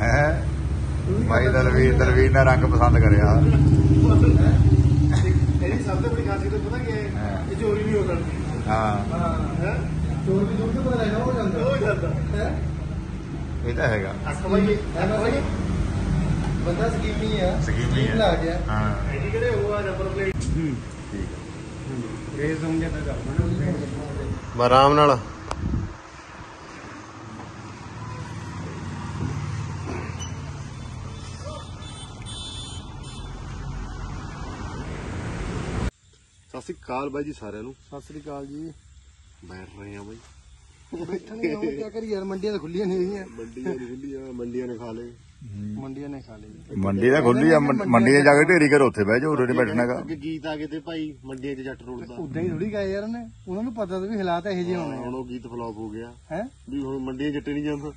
ਹੈ? ਭਾਈ ਦਲਵੀਰ ਦਲਵੀਰ ਨੇ ਰੰਗ ਪਸੰਦ ਕਰਿਆ। ਤੇਰੀ ਸਭ ਤੋਂ ਵੱਡੀ ਖਾਸੀਅਤ ਪਤਾ ਕੀ ਹੈ ਹਾਂ। ਇਹ ਚੋਰੀ ਨਹੀਂ ਹੋ ਸਕਦੀ ਹਾਂ। ਹਾਂ। ਹੈ ਚੋਰ ਵੀ ਦੂਰ ਤੋਂ ਪਤਾ ਲੱਗਾ ਹੋ ਜਾਂਦਾ। ਹੋ ਜਾਂਦਾ। ਹੈ? ਇਹ ਤਾਂ ਹੈਗਾ। ਹੈ ਬੰਦਾ ਸਕੀਮੀ ਆ ਸਕੀਮੀ ਹੈ। ਲਾ ਗਿਆ। ਹਾਂ। ਇਹ ਕਿਹੜੇ ਹੋਆ ਨੰਬਰ ਪਲੇਟ। ਠੀਕ ਹੈ। ਰੇਸ ਹੋਣਗੇ ਤਾਂ ਕਰਨਾ ਆਰਾਮ ਨਾਲ। ਸਤਿ ਸ੍ਰੀ ਅਕਾਲ ਬਾਈ ਜੀ ਸਾਰਿਆਂ ਨੂੰ। ਸਤਿ ਸ੍ਰੀ ਅਕਾਲ ਜੀ। ਬੈਠ ਰਹੇ ਆ ਬਾਈ। ਬੈਠਣੇ ਹੁਣ ਕੀ ਕਰੀ ਯਾਰ ਮੰਡੀਆਂ ਤਾਂ ਖੁੱਲੀਆਂ ਨਹੀਂ ਹੈਗੀਆਂ ਮੰਡੀਆਂ ਦੀ ਖੁੱਲੀਆਂ ਮੰਡੀਆਂ ਨੇ ਖਾ ਲਏ। ਮੰਡੀਆਂ ਨੇ ਖਾ ਲਈ ਮੰਡੀ ਤਾਂ ਖੁੱਲੀ ਆ ਮੰ- ਮੰਡੀ 'ਚ ਜਾ ਕੇ ਢੇਰੀ ਕਰ ਉੱਥੇ ਬਹਿ ਜਾ ਉਰੇ ਨਹੀਂ ਬੈਠਣਾਗਾ। ਅੱਗੇ ਗੀਤ ਆ ਗਏ ਤੇ ਭਾਈ ਮੰਡੀਆਂ 'ਚ ਜੱਟ ਰੋਲਦਾ ਉਦਾਂ ਹੀ ਥੋੜੀ ਗਏ ਯਾਰ ਉਹਨੇ। ਉਹਨਾਂ ਨੂੰ ਪਤਾ ਤਾਂ ਵੀ ਹਾਲਾਤ ਇਹੋ ਜਿਹੇ ਹੋਣੇ ਹੁਣ ਉਹ ਗੀਤ ਫਲॉप ਹੋ ਗਿਆ। ਹੈ? ਵੀ ਹੁਣ ਮੰਡੀਆਂ 'ਚ ਜੱਟੇ ਨਹੀਂ ਜਾਂਦਾ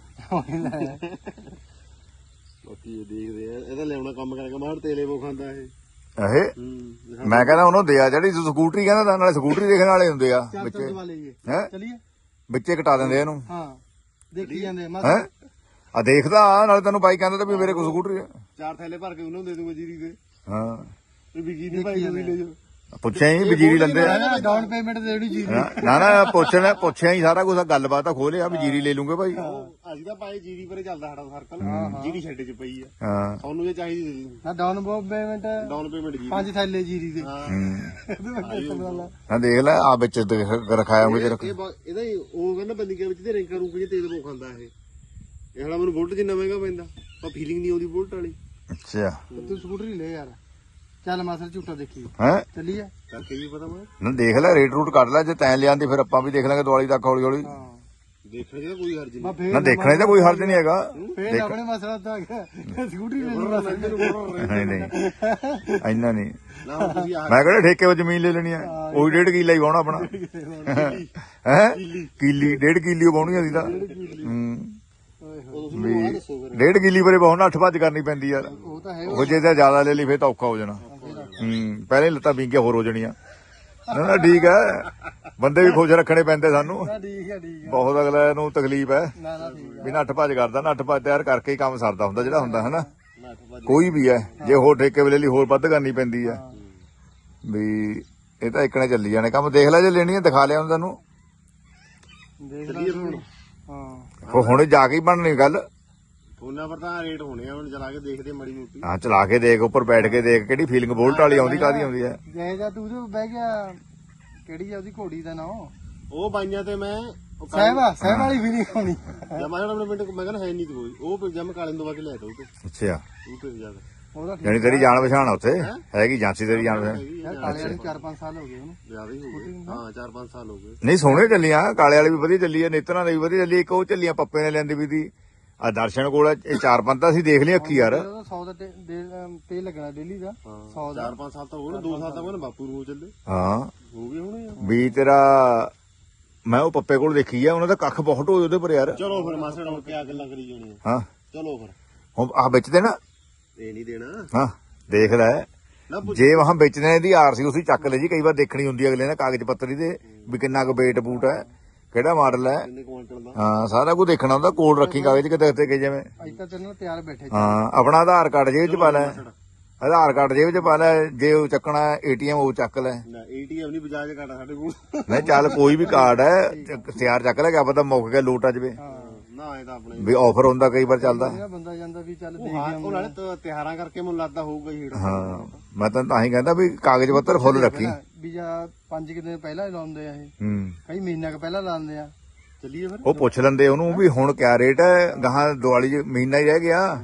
ਬਾਕੀ ਇਹ ਦੇਖਦੇ ਆ। ਇਹਦਾ ਲਿਆਉਣਾ ਕੰਮ ਕਰਕੇ ਮਾਰ ਤੇਲੇ ਉਹ ਖਾਂਦਾ ਇਹ। ਇਹ? ਮੈਂ ਕਹਿੰਦਾ ਉਹਨੂੰ ਦਿਆ ਜਿਹੜੀ ਤੂੰ ਸਕੂਟਰੀ ਕਹਿੰਦਾ ਤਾਂ ਨਾਲੇ ਸਕੂਟਰੀ ਦੇਖਣ ਵਾਲੇ ਹੁੰਦੇ ਆ ਵਿੱਚ। ਹੈ? ਚਲਿਏ? ਵਿੱਚੇ ਕਟਾ ਦਿੰਦੇ ਇਹਨੂੰ। ਹਾਂ ਦੇਖੀ ਜਾਂਦੇ ਮਸ ਹੈ? ਆ ਦੇਖਦਾ ਆ, ਨਾਲੇ ਤੈਨੂੰ ਬਾਈ ਕਹਿੰਦਾ ਤਾਂ ਵੀ ਮੇਰੇ ਕੋਲ ਸਕੂਟਰੀ ਆ। ਚਾਰ ਥੈਲੇ ਭਰ ਕੇ ਉਹਨਾਂ ਦੇ ਦੂੰਗਾ ਜੀਰੀ ਦੇ। ਹਾਂ। ਇਹ ਵਿਕੀ ਨਹੀਂ ਭਾਈ ਲੈ ਜਾਓ। ਪੁੱਛਿਆ ਹੀ ਵਜੀਰੀ ਲੈਂਦੇ ਆ। ਨਾ ਡਾਊਨ ਪੇਮੈਂਟ ਦੇ ਜਿਹੜੀ ਚੀਜ਼ ਨਾ ਨਾ ਪੁੱਛਣਾ ਪੁੱਛਿਆ ਹੀ ਸਾਰਾ ਕੁਝ ਗੱਲਬਾਤ ਆ ਖੋਲਿਆ ਵੀ ਜੀਰੀ ਲੈ ਲੂੰਗੇ ਭਾਈ। ਅਸੀਂ ਤਾਂ ਭਾਈ ਜੀਰੀ ਪਰੇ ਚੱਲਦਾ ਸਾਡਾ ਸਰਕਲ ਜੀਰੀ ਛੱਡੇ 'ਚ ਪਈ ਆ। ਹਾਂ। ਤੁਹਾਨੂੰ ਜੇ ਚਾਹੀਦੀ ਦੇ ਨਾ ਡਾਊਨ ਪੇਮੈਂਟ ਡਾਊਨ ਪੇਮੈਂਟ ਜੀ ਪੰਜ ਥੈਲੇ ਜੀਰੀ ਦੇ। ਹਾਂ। ਦੇਖ ਲੈ ਆ ਵਿੱਚ ਰਖਾਇਆ ਹੋਵੇ ਜੇ ਇਹ ਬਾ- ਇਹਦਾ ਹੀ ਉਹ ਕਹਿੰਦਾ ਬੰਦਿਆਂ ਵਿੱਚ ਤੇ ਰੈਂਕਾ ਰੂਕ ਜੇ ਤੇਜ਼ ਬਹੁਤ ਖਾਂਦਾ ਇਹ। ਇਹ ਹਲਾ ਮੈਨੂੰ ਵੋਲਟ ਜਿੰਨਾ ਮਹਿੰਗਾ ਪੈਂਦਾ ਪਰ ਫੀਲਿੰਗ ਨਹੀਂ ਆਉਂਦੀ ਵੋਲਟ ਵਾਲੀ। ਅੱਛਾ। ਤੂੰ ਸਕੂਟਰੀ ਲੈ ਯਾਰ। ਚੱਲ ਮਾਸਰ ਝੂਟਾ ਦੇਖੀ। ਹੈ? ਚੱਲੀਏ? ਕਰਕੇ ਵੀ ਪਤਾ ਮੈਂ। ਨਾ ਦੇਖ ਲੈ ਰੇਟ ਰੂਟ ਕੱਢ ਲੈ ਜੇ ਤੈਂ ਲਿਆਂਦੀ ਫਿਰ ਆਪਾਂ ਵੀ ਦੇਖ ਲਾਂਗੇ ਦਿਵਾਲੀ ਤੱਕ ਹੌਲੀ ਹੌਲੀ ਹਾਂ। ਦੇਖਣ ਤਾਂ ਕੋਈ ਹਰਜ ਨਹੀਂ। ਨਾ ਦੇਖਣੇ ਤਾਂ ਕੋਈ ਹਰਜ ਨਹੀਂ ਹੈਗਾ। ਫੇਰ ਆਪਣੇ ਮਸਲਾ ਤਾਂ ਆ ਗਿਆ। ਸਕੂਟਰੀ ਲੈ ਬਸ ਨਹੀਂ ਨਹੀਂ। ਇੰਨਾ ਨਹੀਂ। ਮੈਂ ਕਹਿੰਦਾ ਠੇਕੇ 'ਤੇ ਜ਼ਮੀਨ ਲੈ ਲੈਣੀ ਆ? ਉਹੀ ਡੇਢ ਕਿੱਲਾ ਹੀ ਵਾਉਣਾ ਆਪਣਾ। ਹੈ? ਕਿੱਲੀ ਡੇਢ ਕਿੱਲੀ ਵਾਉਣੀ ਅਸੀਂ ਤਾਂ। ਹੂੰ। ਡੇਢ ਕਿੱਲੀ ਪਰੇ ਬਹੁਤ ਅੱਠ ਭੱਜ ਕਰਨੀ ਪੈਂਦੀ ਯਾਰ। ਉਹ ਤਾਂ ਹੈ। ਉਹ ਜੇ ਤਾਂ ਜ਼ਿਆਦਾ ਲੈ ਲਈ ਫੇਰ ਤਾਂ ਔਖਾ ਹੋ ਜਾਣਾ। ਹੂੰ ਪਹਿਲੇ ਲੱਤਾਂ ਵਿੰਗੀਆਂ ਹੋਰ ਹੋ ਜਾਣੀਆਂ। ਨਾ ਨਾ ਠੀਕ ਹੈ। ਬੰਦੇ ਵੀ ਖੁਸ਼ ਰੱਖਣੇ ਪੈਂਦੇ ਸਾਨੂੰ। ਨਾ ਠੀਕ ਹੈ ਠੀਕ ਹੈ। ਬਹੁਤ ਅਗਲੇ ਨੂੰ ਤਕਲੀਫ ਹੈ। ਨਾ ਨਾ ਠੀਕ ਵੀ ਨੱਠ ਭੱਜ ਕਰਦਾ ਨੱਠ ਭੱਜ ਤਿਆਰ ਕਰਕੇ ਹੀ ਕੰਮ ਸਰਦਾ ਹੁੰਦਾ ਜਿਹੜਾ ਹੁੰਦਾ ਹਨਾ? ਨਾ ਕੋਈ ਵੀ ਹੈ। ਜੇ ਹੋਰ ਠੇਕੇ ਵੇਲੇ ਲਈ ਹੋਰ ਵੱਧ ਕਰਨੀ ਪੈਂਦੀ ਹੈ। ਵੀ ਇਹ ਤਾਂ ਇਕਣੇ ਚੱਲੀ ਜਾਣੇ। ਕੰਮ ਦੇਖ ਲੈ ਜੇ ਲੈਣੀ ਹੈ ਦਿਖਾ ਲਿਆ ਉਹਨਾਂ ਤੈਨੂੰ। ਦੇਖ ਚੱਲੀਏ ਲੈ ਹੁਣ ਹਾਂ। ਹੁਣ ਜਾ ਕੇ ਹੀ ਬਣਨੀ ਗੱਲ। ਫੋਨਾਂ ਪਰ ਤਾਂ ਰੇਟ ਹੋਣੇ ਆ ਹੁਣ ਚਲਾ ਕੇ ਦੇਖਦੇ ਮੜੀ ਮੋਟੀ। ਹਾਂ ਚਲਾ ਕੇ ਦੇਖ ਉੱਪਰ ਬੈਠ ਕੇ ਦੇਖ ਕਿਹੜੀ ਫੀਲਿੰਗ ਬੋਲਟ ਵਾਲੀ ਆਉਂਦੀ ਕਾਦੀ ਆਉਂਦੀ ਹੈ ਜੇ ਜਾ ਤੂੰ ਉਹਦੇ ਬਹਿ ਗਿਆ ਕਿਹੜੀ ਆ ਉਹਦੀ ਘੋੜੀ ਦਾ ਨਾਮ ਉਹ ਬਾਈਆਂ ਤੇ ਮੈਂ ਉਹ ਸਹਿਬਾ ਸਹਿਬ ਵਾਲੀ ਵੀ ਨਹੀਂ ਹੋਣੀ ਜਮਾ ਆਪਣੇ ਪਿੰਡ ਮੈਂ ਕਹਿੰਦਾ ਹੈ ਨਹੀਂ ਕੋਈ। ਉਹ ਜਮ ਕਾਲੇ ਨੂੰ ਦਵਾ ਕੇ ਲੈ ਤਾ ਉਹ ਤੇ ਅੱਛਾ। ਉਹ ਤੇ ਜਾ ਕੇ। ਉਹਦਾ ਠੀਕ ਯਾਨੀ ਤੇਰੀ ਜਾਣ ਪਛਾਣ ਆ ਉੱਥੇ? ਹੈਗੀ ਜਾਂਸੀ ਤੇਰੀ ਜਾਣ ਪਛਾਣ? ਯਾਰ ਕਾਲੇ ਵਾਲੀ 4-5 ਸਾਲ ਹੋ ਗਏ ਉਹਨੂੰ। ਜ਼ਿਆਦਾ ਹੀ ਹੋ ਗਏ। ਹਾਂ 4-5 ਸਾਲ ਹੋ ਗਏ। ਨਹੀਂ ਸੋਹਣੇ ਚੱਲੀਆਂ ਕਾਲੇ ਵਾਲੀ ਵੀ ਵਧੀਆ ਚੱਲੀ ਨੇਤਰਾਂ ਦੀ ਵੀ ਵਧੀਆ ਚੱਲੀ ਇੱਕ ਉਹ ਚੱਲੀਆਂ ਪੱਪੇ ਨੇ ਲੈਂਦੀ ਵੀ ਦੀ। ਆ ਦਰਸ਼ਨ ਕੋਲ ਇਹ ਚਾਰ ਪੰਜ ਤਾਂ ਅਸੀਂ ਦੇਖ ਲਈ ਅੱਖੀ ਯਾਰ। ਉਹਦਾ 100 ਦਾ ਤੇ- ਦੇ- ਅਮ, ਤੇਲ ਲੱਗਣਾ ਡੇਲੀ ਦਾ 100 ਦਾ। 4-5 ਸਾਲ ਤਾਂ ਹੋ ਗਏ 2 ਸਾਲ ਤਾਂ ਮੈਂ ਬਾਪੂ ਨੂੰ ਚੱਲੇ। ਹਾਂ। ਹੋ ਗਏ ਹੋਣੇ ਆ। ਵੀ ਤੇਰਾ ਮੈਂ ਉਹ ਪੱਪੇ ਕੋਲ ਦੇਖੀ ਆ ਉਹਨਾਂ ਦਾ ਕੱਖ ਬਹੁਤ ਹੋਏ ਉਹਦੇ ਪਰ ਯਾਰ। ਚਲੋ ਫਿਰ ਮਾਸੜ ਹੁਣ ਕਿਆ ਗੱਲਾਂ ਕਰੀ ਜਾਣੀਆਂ। ਹਾਂ। ਚਲੋ ਫਿਰ। ਹੁਣ ਆ ਵਿੱਚ ਦੇ ਨਾ ਇਹ ਨਹੀਂ ਦੇਣਾ। ਹਾਂ ਦੇਖ ਲੈ। ਨਾ ਪੁੱਛ- ਜੇ ਵਾਹਾਂ ਵੇਚਣੇ ਇਹਦੀ ਆਰਸੀ ਉਸੇ ਚੱਕ ਲੈ ਜੀ ਕਈ ਵਾਰ ਦੇਖਣੀ ਹੁੰਦੀ ਹੈ ਅਗਲੇ ਨੇ ਕਾਗਜ਼ ਪੱਤਰੀ ਦੇ ਵੀ ਕਿੰਨਾ ਕੁ weight ਬੂਟ ਹੈ। ਕਿਹੜਾ ਮਾਡਲ ਹੈ? ਕਿੰਨੇ ਕੁਆਂਟਲ ਦਾ? ਹਾਂ ਸਾਰਾ ਕੁਝ ਦੇਖਣਾ ਹੁੰਦਾ ਕੋਲ ਰੱਖੀ ਕਾਗਜ਼ ਕਿਤੇ ਤੇ ਕਿ ਜਿਵੇਂ। ਅੱਜ ਤਾਂ ਤੈਨੂੰ ਤਿਆਰ ਬੈਠੇ। ਹਾਂ ਆਪਣਾ ਆਧਾਰ ਕਾਰਡ ਜੇਬ 'ਚ ਪਾ ਲੈ। ਆਧਾਰ ਕਾਰਡ ਜੇਬ 'ਚ ਪਾ ਲੈ ਜੇ ਉਹ ਚੱਕਣਾ ਏਟੀਐਮ ਉਹ ਚੱਕ ਲੈ। ਨਾ ਏਟੀਐਮ ਨਹੀਂ ਬਜਾਜ ਕਾਟਾ ਸਾਡੇ ਕੋਲ। ਨਹੀਂ ਚੱਲ ਕੋਈ ਵੀ ਕਾਰਡ ਹੈ ਤਿਆਰ ਚੱਕ ਲੈ ਕਿਆ ਪਤਾ ਮੁੱਕ ਗਿਆ ਲੋਟ ਆ ਜਵੇ ਹਾਂ ਨਾ ਇਹ ਤਾਂ ਆਪਣੇ। ਵੀ ਆਫਰ ਹੁੰਦਾ ਕਈ ਵਾਰ ਚੱਲਦਾ। ਜਿਹੜਾ ਬੰਦਾ ਜਾਂਦਾ ਵੀ ਚੱਲ ਦੇਖ ਹਾਂ ਉਹ ਨਾਲੇ ਤ- ਤਿਉਹਾਰਾਂ ਕਰਕੇ ਮੈਨੂੰ ਲੱਗਦਾ ਹੋਊਗਾ ਹੀ। ਹੇਠ ਹਾਂ ਮੈਂ ਤਾਂ ਤਾਂ ਹੀ ਕਹਿੰਦਾ ਵੀ ਕਾਗਜ਼ ਪੱਤਰ ਫੁੱਲ ਰੱਖੀ। ਵੀ ਜਾਂ ਪੰਜ ਕੁ ਦਿਨ ਪਹਿਲਾਂ ਹੀ ਲਾਉਂਦੇ ਆ ਇਹ। ਹੂੰ। ਕਈ ਮਹੀਨਾ ਕੁ ਪਹਿਲਾਂ ਲਾਉਂਦੇ ਆ। ਚੱਲੀਏ ਫਿਰ। ਉਹ ਪੁੱਛ ਲੈਂਦੇ ਉਹਨੂੰ ਵੀ ਹੁਣ ਕਿਆ ਰੇਟ ਹੈ? ਗਾਹਾਂ ਦੀਵਾਲੀ 'ਚ ਮਹੀਨਾ ਹੀ ਰਹਿ ਗਿਆ।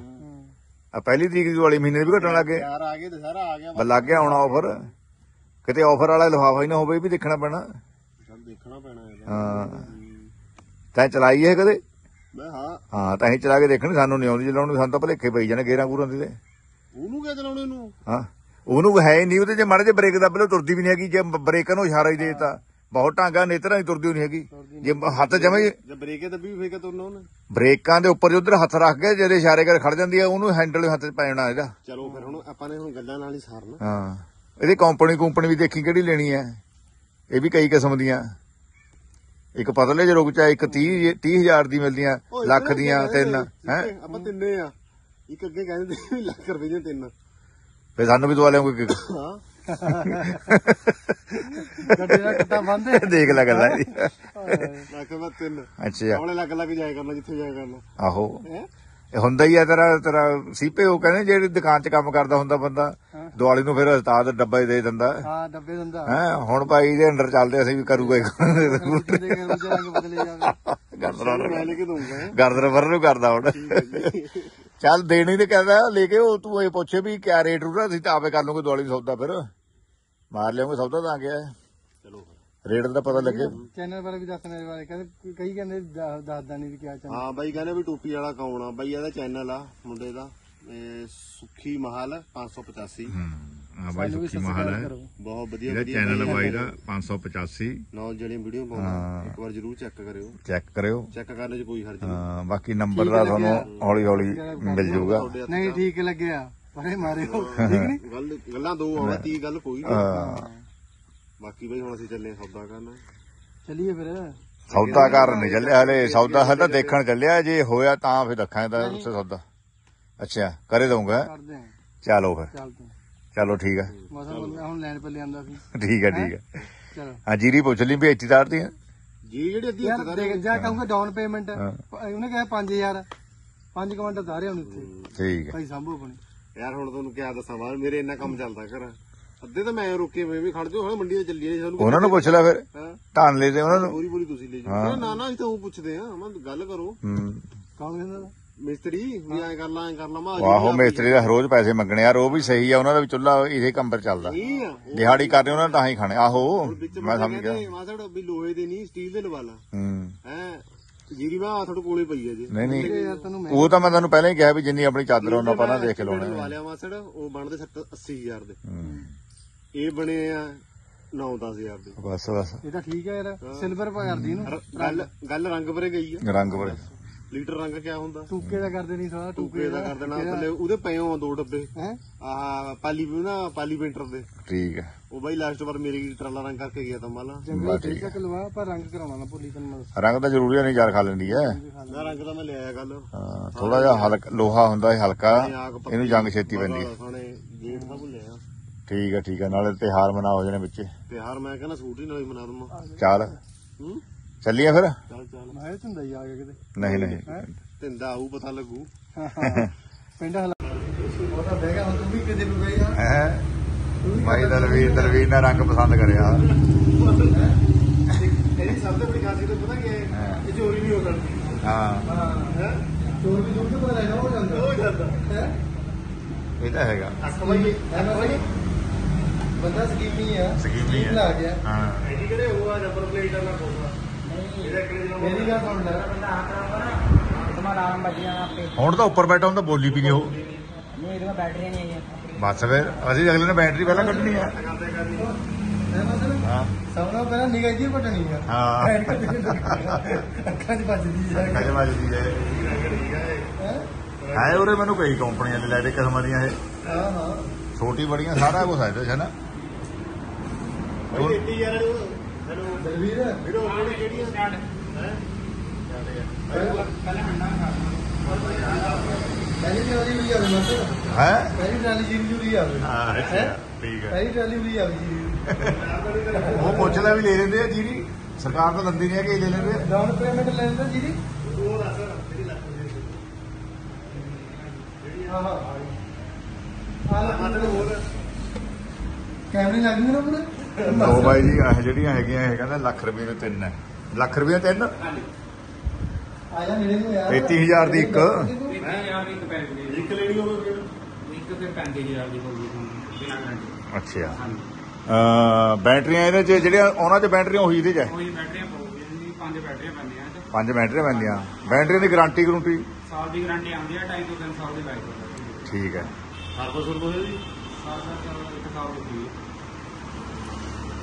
ਆ ਪਹਿਲੀ ਤਰੀਕ ਦੀ ਦੀਵਾਲੀ ਮਹੀਨੇ ਦੀ ਵੀ ਘਟਣ ਲੱਗੇ ਤਿਉਹਾਰ ਆ ਗਏ ਤੇ ਸਾਰਾ ਆ ਗਿਆ। ਬਸ ਲੱਗ ਗਿਆ ਹੁਣ ਆਫਰ ਕਿਤੇ ਆਫਰ ਵਾਲਾ ਲਿਫਾਫਾ ਹੀ ਨਾ ਹੋਵੇ ਇਹ ਵੀ ਦੇਖਣਾ ਪੈਣਾ। ਚੱਲ ਦੇਖਣਾ ਪੈਣਾ ਇਹਦਾ। ਹਾਂ। ਤੈਂ ਚਲਾਈ ਹੈ ਕਦੇ। ਹਾਂ। ਤਾਂ ਹੀ ਚਲਾ ਕੇ ਦੇਖਣੀ ਸਾਨੂੰ ਨਹੀਂ ਆਉਂਦੀ ਚਲਾਉਣੀ ਸਾਨੂੰ ਤਾਂ ਭਲੇਖੇ ਪਈ ਜਾਣੇ ਗੇਰਾਂ ਗੂਰਾਂ ਦੇ ਤੇ। ਉਹਨੂੰ ਕਿਆ ਚਲਾਉਣੇ ਨੂੰ ਹਾਂ। ਉਹਨੂੰ ਹੈ ਹੀ ਨਹੀਂ ਉਹਦੇ ਜੇ ਮਾੜੇ ਜੇ ਬ੍ਰੇਕ ਦਾ ਪਹਿਲਾਂ ਤੁਰਦੀ ਵੀ ਨਹੀਂ ਹੈਗੀ ਜੇ ਬ੍ਰੇਕਾਂ ਨੂੰ ਇਸ਼ਾਰਾ ਹੀ ਦੇ ਦਿੱਤਾ। ਬਹੁਤ ਢਾਂਗਾ ਨੇਤਰਾਂ ਹੀ ਤੁਰਦੀ ਨਹੀਂ ਹੈਗੀ। ਜੇ ਹੱਥ ਜਮੇ ਜੇ ਬ੍ਰੇਕੇ ਦੱਬੀ ਫੇਰ ਕਿ ਤੁਰਨਾ ਉਹਨੇ? ਬ੍ਰੇਕਾਂ ਦੇ ਉੱਪਰ ਉਧਰ ਹੱਥ ਰੱਖ ਕੇ ਜਿਹੜੇ ਇਸ਼ਾਰੇ ਕਰ ਖੜ ਜਾਂਦੀ ਆ ਉਹਨੂੰ ਹੈਂਡਲ ਹੱਥ 'ਚ ਪੈ ਜਾਣਾ ਇਹਦਾ। ਚਲੋ ਫਿਰ ਹੁਣ ਆਪਾਂ ਨੇ ਹੁਣ ਗੱਲਾਂ ਨਾਲ ਹੀ ਸਾਰਨਾ। ਹਾਂ। ਇਹਦੀ ਕੰਪਨੀ ਕੰਪਨੀ ਵੀ ਦੇਖੀ ਕਿਹੜੀ ਲੈਣੀ ਹੈ। ਇਹ ਵੀ ਕਈ ਕਿਸਮ ਦੀਆਂ। ਇੱਕ ਪਤਲੇ ਜਿਹੇ ਰੁਕ ਚਾ ਇੱਕ 30 30000 ਦੀ ਮਿਲਦੀਆਂ ਲੱਖ ਦੀਆਂ? ਤਿੰਨ ਹੈ? ਆਪਾਂ ਤਿੰਨੇ ਆ। ਇੱਕ ਅੱਗੇ ਕਹਿੰਦੇ ਵੀ ਲੱਖ ਰੁਪਏ ਦੀਆਂ ਤਿੰਨ। ਫੇ ਸਾਨੂੰ ਵੀ ਦਵਾ ਲਿਆਉਂਗੇ ਕਿ ਹਾਂ। ਗੱਡੇ ਦਾ ਕੱਟਾ ਬੰਦੇ ਦੇਖ ਲੈ ਗੱਲਾਂ ਜੀ। ਲੱਖ ਮੈਂ ਤਿੰਨ। ਅੱਛਾ। ਆਪਣੇ ਲੱਗ ਲੱਗ ਜਾਇਆ ਕਰਨਾ ਜਿੱਥੇ ਜਾਇਆ ਕਰਨਾ। ਆਹੋ। ਹੁੰਦਾ ਹੀ ਆ ਤੇਰਾ ਤੇਰਾ ਸੀਪੇ ਉਹ ਕਹਿੰਦੇ ਜਿਹੜੀ ਦੁਕਾਨ 'ਚ ਕੰਮ ਕਰਦਾ ਹੁੰਦਾ ਬੰਦਾ। ਦਿਵਾਲੀ ਨੂੰ ਫਿਰ ਉਸਤਾਦ ਡੱਬਾ ਹੀ ਦੇ ਦਿੰਦਾ। ਹਾਂ ਡੱਬੇ ਦਿੰਦਾ। ਹੈ ਹੁਣ ਭਾਈ ਇਹਦੇ ਅੰਡਰ ਚੱਲਦੇ ਅਸੀਂ ਵੀ ਕਰੂਗਾ ਕਿਤੇ ਦੇ ਕੇ ਰੁਜਾ ਰੰਗ ਬਦਲੇ ਜਾਵੇ ਗਰਦਨ ਮੈਂ ਲੈ ਕੇ ਦਊਂਗਾ ਹੈਂ। ਗਰਦਨ ਵਰ ਨੂੰ ਕਰਦਾ ਹੁਣ। ਚੱਲ ਦੇਣੀ ਤੇ ਕਹਿੰਦਾ ਲੈ ਕੇ ਉਹ ਤੂੰ ਇਹ ਪੁੱਛੇ ਵੀ ਕਿਆ ਰੇਟ ਰੂਟਾ ਅਸੀਂ ਤਾਂ ਆਪੇ ਕਰ ਲਵਾਂਗੇ ਦਿਵਾਲੀ ਦਾ ਸੌਦਾ ਫਿਰ। ਮਾਰ ਲਿਆਉਂਗੇ ਸੌਦਾ ਤਾਂ ਆ ਗਿਆ। ਚਲੋ। ਰੇਟ ਦਾ ਪਤਾ ਲੱਗੇ। ਚੈਨਲ ਬਾਰੇ ਵੀ ਦੱਸ ਮੇਰੇ ਬਾਰੇ। ਕਹਿੰਦੇ ਕਈ ਕਹਿੰਦੇ ਦੱਸ- ਦੱਸਦਾ ਨਹੀਂ ਵੀ ਕਿਆ ਚੈਨਲ ਹਾਂ ਬਾਈ ਕਹਿੰਦੇ ਵੀ ਟੋਪੀ ਵਾਲਾ ਕੌਣ ਆ? ਬਾਈ ਇਹਦਾ ਚੈਨਲ ਆ ਮੁੰਡੇ ਦਾ। ਇਹ ਸੁਖੀ ਮਹਲ 585 ਹਾਂ ਬਾਈ ਸੁਖੀ ਮਹਾਲ ਹੈ। ਬਹੁਤ ਵਧੀਆ ਇਹਦਾ ਵਧੀਆ ਚੈਨਲ ਬਾਈ ਦਾ 585 ਨੌ ਜਿਹੜੀਆਂ ਵੀਡੀਓ ਪਾਉਂਦਾ ਇੱਕ ਵਾਰ ਜਰੂਰ ਚੈੱਕ ਕਰਿਓ। ਚੈੱਕ ਕਰਿਓ। ਚੈੱਕ ਕਰਨ 'ਚ ਕੋਈ ਹਰਜ ਨਹੀਂ। ਹਾਂ ਬਾਕੀ ਨੰਬਰ ਦਾ ਤੁਹਾਨੂੰ ਹੌਲੀ ਹੌਲੀ ਮਿਲ ਜਾਊਗਾ। ਤੁਹਾਡੇ ਹੱਥ ਨਹੀਂ ਠੀਕ ਲੱਗਿਆ। ਪਰੇ ਮਾਰਿਓ। ਠੀਕ ਨਹੀਂ ਗੱਲ ਗੱਲਾਂ ਦੋ ਆਵਾ ਤੀ ਗੱਲ ਕੋਈ ਨਹੀਂ ਹਾਂ। ਬਾਕੀ ਬਈ ਹੁਣ ਅਸੀਂ ਚੱਲੇ ਆਂ ਸੌਦਾ ਕਰਨ। ਚਲਿਏ ਫਿਰ। ਸੌਦਾ ਕਰਨ ਨਹੀਂ ਚੱਲਿਆ ਹਲੇ ਸੌਦਾ ਹਲੇ ਦੇਖਣ ਚੱਲਿਆ ਜੇ ਹੋਇਆ ਤਾਂ ਫਿਰ ਰੱਖਾਂ ਤਾਂ ਉਸੇ ਸੌਦਾ। ਅੱਛਾ ਕਰੇ ਦਊਂਗਾ। ਕਰਦੇ ਹਾਂ। ਚਲੋ ਫਿਰ। ਚੱਲਦੇ ਹਾਂ। ਚਲੋ ਠੀਕ ਆ। ਮਸਾ ਬੰਦਾ ਹੁਣ ਲੈਣ ਪੇ ਲਿਆਂਦਾ ਸੀ। ਠੀਕ ਆ ਠੀਕ ਆ। ਚਲੋ। ਹਾਂ ਜੀਰੀ ਪੁੱਛ ਲਈ ਵੀ ਇੱਥੇ ਤਾਰਦੀ ਆ। ਜੀ ਜਿਹੜੀ ਅੱਧੀ ਯਾਰ ਹਿੱਸੇਦਾਰ ਦੇਖ ਜਾ ਕਹੂੰਗਾ ਡਾਊਨ ਪੇਮੈਂਟ ਹਾਂ। ਉਹਨੇ ਕਿਹਾ 5000 5 ਕਮੈਂਟ ਉਤਾਰੇ ਹੁਣ ਇੱਥੇ ਠੀਕ ਆ। ਭਾਈ ਸੰਭੂ ਆਪਣੀ। ਯਾਰ ਹੁਣ ਤੁਹਾਨੂੰ ਕਿਆ ਦੱਸਾਂ ਬਾਅਦ ਮੇਰੇ ਇੰਨਾ ਕੰਮ ਚੱਲਦਾ ਘਰ। ਅੱਧੇ ਤਾਂ ਮੈਂ ਰੁਕੇ ਮੈਂ ਵੀ ਖੜ ਜਾਓ ਹੁਣ ਮੰਡੀ ਤੇ ਚੱਲੀ ਨਹੀਂ ਸਾਨੂੰ ਉਹਨਾਂ ਨੂੰ ਪੁੱਛ ਲੈ ਫਿਰ। ਹਾਂ। ਧਾਨ ਲੈ ਦੇ ਉਹਨਾਂ ਨੂੰ। ਪੂਰੀ ਪੂਰੀ ਤੁਸੀਂ ਲੈ ਜਾਓ। ਨਾ ਨਾ ਅਸੀਂ ਤਾਂ ਉਹ ਪੁੱਛਦੇ ਆ ਮੈਂ ਗੱਲ ਕਰੋ। ਹੂੰ। ਕੌਣ ਕਹਿੰਦਾ? ਮਿਸਤਰੀ ਵੀ ਐਂ ਕਰ ਲਾਂ ਐਂ ਕਰ ਲਾਂ ਮੈਂ ਆਹੋ ਮੇਸਤਰੀ ਦਾ ਰੋਜ਼ ਪੈਸੇ ਮੰਗਣੇ ਯਾਰ ਉਹ ਵੀ ਸਹੀ ਆ ਉਹਨਾਂ ਦਾ ਵੀ ਚੁੱਲਾ ਇਹਦੇ ਕੰਬਰ ਚੱਲਦਾ। ਆ ਦਿਹਾੜੀ ਕਰਨੀ ਉਹਨਾਂ ਨੇ ਤਾਂ ਹੀ ਖਾਣੇ। ਆਹੋ ਮੈਂ ਸਮਝ ਗਿਆ। ਮਾਸੜ ਵੀ ਲੋਹੇ ਦੇ ਨਹੀਂ ਸਟੀਲ ਦੇ ਲਵਾ ਲਾ ਹੂੰ। ਹੈ ਜੀਰੀ ਮੈਂ ਤੁਹਾਡੇ ਕੋਲੇ ਪਈ ਹੈ ਜੀ। ਨਹੀਂ ਨਹੀਂ। ਮੈਂ ਉਹ ਤਾਂ ਮੈਂ ਤੁਹਾਨੂੰ ਪਹਿਲਾਂ ਹੀ ਕਿਹਾ ਵੀ ਜਿੰਨੀ ਆਪਣੀ ਚਾਦਰ ਉਹਨਾਂ ਪਹਿਲਾਂ ਦੇਖ ਕੇ ਲਾਉਣੇ ਲਵਾ ਲਿਆ ਮਾਸੜ ਉਹ ਬਣਦੇ 70 80000 ਦੇ। ਹੂੰ। ਇਹ ਬਣੇ ਆ 9-10000 ਦੇ। ਬਸ ਬਸ। ਇਹ ਤਾਂ ਠੀਕ ਹੈ ਯਾਰ ਸਿਲਵਰ ਪਾ ਕਰਦੀ ਇਹਨੂੰ। ਰ- ਗੱਲ ਗੱਲ ਰੰਗ ਪਰੇ ਗਈ ਆ। ਰੰਗ ਬੜੇ ਲੀਟਰ ਰੰਗ ਕਿਆ ਹੁੰਦਾ? ਟੂਕੇ ਦਾ ਕਰਦੇ ਨਹੀਂ ਸਾਰਾ ਟੂਕੇ ਦਾ ਕਰ ਦੇਣਾ ਥੱਲੇ ਉਹਦੇ ਪਏ ਹੋ ਦੋ ਡੱਬੇ। ਹੈ? ਆਹ ਪਾਲੀ ਵੀ ਨਾ ਪਾਲੀ ਪੇਂਟਰ ਦੇ। ਠੀਕ ਹੈ। ਉਹ ਬਾਈ ਲਾਸਟ ਵਾਰ ਮੇਰੀ ਟਰਾਲਾ ਰੰਗ ਕਰਕੇ ਗਿਆ ਤਾਂ ਮਾਲਾ। ਜੰਗਲ ਠੀਕ ਹੈ ਲਵਾ ਪਰ ਰੰਗ ਕਰਾਉਣਾ ਨਾ ਭੁੱਲੀ ਤੈਨੂੰ ਮੈਂ ਦੱਸਾਂ। ਰੰਗ ਤਾਂ ਜ਼ਰੂਰੀ ਨਹੀਂ ਯਾਰ ਖਾ ਲੈਂਦੀ ਹੈ। ਨਾ ਰੰਗ ਤਾਂ ਮੈਂ ਲਿਆਇਆ ਕੱਲ। ਹਾਂ ਥੋੜਾ ਜਿਹਾ ਹਲਕਾ ਲੋਹਾ ਹੁੰਦਾ ਹੈ ਹਲਕਾ ਇਹਨੂੰ ਜੰਗ ਛੇਤੀ ਪੈਂਦੀ। ਹੈ ਖਾਣੇ ਗੇਟ ਤਾਂ ਭੁੱਲਿਆ ਠੀਕ ਹੈ ਠੀਕ ਹੈ ਨਾਲੇ ਤਿਹਾਰ ਮਨਾ ਹੋ ਜਾਣੇ ਵਿੱਚ। ਤੇ ਹਰ ਮੈਂ ਕਹਿੰਦਾ ਸੂਟ ਹੀ ਨਾਲ ਹੀ ਬਣਾ ਦਵਾਂ ਚੱਲ। ਹੂੰ? ਚੱਲੀਏ ਫਿਰ? ਚੱਲ ਚੱਲ। ਮੈਂ ਇਹ ਧੰਦਾ ਹੀ ਆ ਗਿਆ ਕਿਤੇ। ਨਹੀਂ ਨਹੀਂ। ਤਿੰਦਾ ਆਊ ਪਤਾ ਲੱਗੂ। ਪਿੰਡ ਹਲਾ ਉਹ ਤਾਂ ਬਹਿ ਗਿਆ ਹੁਣ ਤੂੰ ਵੀ ਕਿਤੇ ਨੂੰ ਗਈ ਆ। ਹੈ? ਭਾਈ ਦਲਵੀਰ ਦਲਵੀਰ ਨੇ ਰੰਗ ਪਸੰਦ ਕਰਿਆ। ਇਹਦੀ ਸਭ ਤੋਂ ਵੱਡੀ ਖਾਸੀਅਤ ਪਤਾ ਕੀ ਹੈ? ਇਹ ਚੋਰੀ ਨਹੀਂ ਹੋ ਸਕਦੀ ਹਾਂ। ਹੈ। ਚੋਰ ਵੀ ਦੂਰ ਤੋਂ ਪਤਾ ਲੈਣਾ ਹੋ ਜਾਂਦਾ। ਹੋ ਜਾਂਦਾ। ਹੈ? ਇਹ ਤਾਂ ਹੈਗਾ। ਅੱਖ ਬਾਈ ਅੱਖ ਬਾਈ ਬੰਦਾ ਸਕੀਮੀ ਆ ਸਕੀਮੀ ਆ। ਲੱਗ ਗਿਆ। ਹਾਂ। ਐਡੀ ਕਰੇ ਹੋਊਗਾ ਰਬਰ ਪਲੇਟ ਵਾਲਾ ਕੋਸਾ ਮੇਰੀ ਗੱਲ ਸੁਣ ਲੈ। ਬੰਦਾ ਆ ਕਰਾਵਾ ਨਾ। ਤੁਮਾਰਾ ਆਰਾਮ ਬਜਿਆ ਆਪੇ। ਹੁਣ ਤਾਂ ਉੱਪਰ ਬੈਠਾ ਹੁੰਦਾ ਬੋਲੀ ਵੀ ਨਹੀਂ ਉਹ। ਨਹੀਂ ਇਹਦਾ ਬੈਟਰੀ ਨਹੀਂ ਆਈ ਬਸ ਫਿਰ ਅਸੀਂ ਅਗਲੇ ਨੇ ਬੈਟਰੀ ਪਹਿਲਾਂ ਕੱਢਣੀ ਆ। ਸਭ ਤੋਂ ਪਹਿਲਾਂ ਨਿਗਾਹ ਜੀ ਪਟਣੀ ਆ। ਹਾਂ। ਅੱਖਾਂ 'ਚ ਵੱਜਦੀ ਜਾਏ ਅੱਖਾਂ 'ਚ ਵੱਜਦੀ ਜਾਏ ਹੈ? ਉਰੇ ਮੈਨੂੰ ਕਈ ਕੰਪਨੀਆਂ ਨੇ ਲੈ ਦੇ ਕਿਸਮਾਂ ਦੀਆਂ ਇਹ। ਹਾਂ ਹਾਂ। ਛੋਟੀ ਬੜੀਆਂ ਸਾਰਾ ਕੁਝ ਹੈ ਤੇ ਹੈ ਨਾ? ਇੱਡੀ ਯਾਰ ਹੈਲੋ। ਦਲਵੀਰ? ਵੀਰੋ ਕਿਹੜੀ ਕਿਹੜੀ ਸਟਾਰਟ ਹੈ? ਪਹਿਲੀ ਟਰਾਲੀ ਵੀ ਆਵੇ ਮਸਲ ਹੈ? ਪਹਿਲੀ ਟਰਾਲੀ ਜੀ ਜੁਰੀ ਆਵੇ। ਹਾਂ ਅੱਛਾ ਠੀਕ ਹੈ। ਪਹਿਲੀ ਟਰਾਲੀ ਵੀ ਆਵੇ ਜੀ ਉਹ ਪੁੱਛ ਲੈ ਵੀ ਲੈ ਲੈਂਦੇ ਆ ਜੀਰੀ। ਸਰਕਾਰ ਤਾਂ ਲੰਦੀ ਨਹੀਂ ਹੈ ਕਿ ਲੈ ਲੈਂਦੇ ਆ। ਡਾਊਨ ਪੇਮੈਂਟ ਲੈ ਲੈਂਦਾ ਉਹ ਦੱਸ ਹੋਰ। ਕੈਮਰੇ ਨਾ ਪੂਰੇ ਲੋ ਬਾਈ ਜੀ ਇਹ ਜਿਹੜੀਆਂ ਹੈਗੀਆਂ ਇਹ ਕਹਿੰਦਾ ਲੱਖ ਰੁਪਏ ਨੂੰ ਤਿੰਨ ਹੈ। ਲੱਖ ਰੁਪਏ ਤਿੰਨ? ਆ ਜਾ ਮੇਰੇ ਨੂੰ ਯਾਰ 35000 ਦੀ ਇੱਕ। ਇੱਕ ਲੈਣੀ ਹੋਵੇ ਇੱਕ ਤੇ 35000 ਦੀ ਹੋਊਗੀ ਬਿਨਾਂ ਗਾਰੰਟੀ ਅੱਛਾ। ਅ ਬੈਟਰੀਆਂ ਇਹਦੇ ਚ ਜਿਹੜੀਆਂ ਉਹਨਾਂ ਚ ਬੈਟਰੀਆਂ ਉਹੀ ਇਹਦੇ ਚ ਹੈ? ਬੈਟਰੀਆਂ ਪਾਉਂਦੀਆਂ ਜੀ ਪੰਜ ਬੈਟਰੀਆਂ ਪੈਂਦੀਆਂ ਬੈਟਰੀਆਂ ਠੀਕ ਹੈ।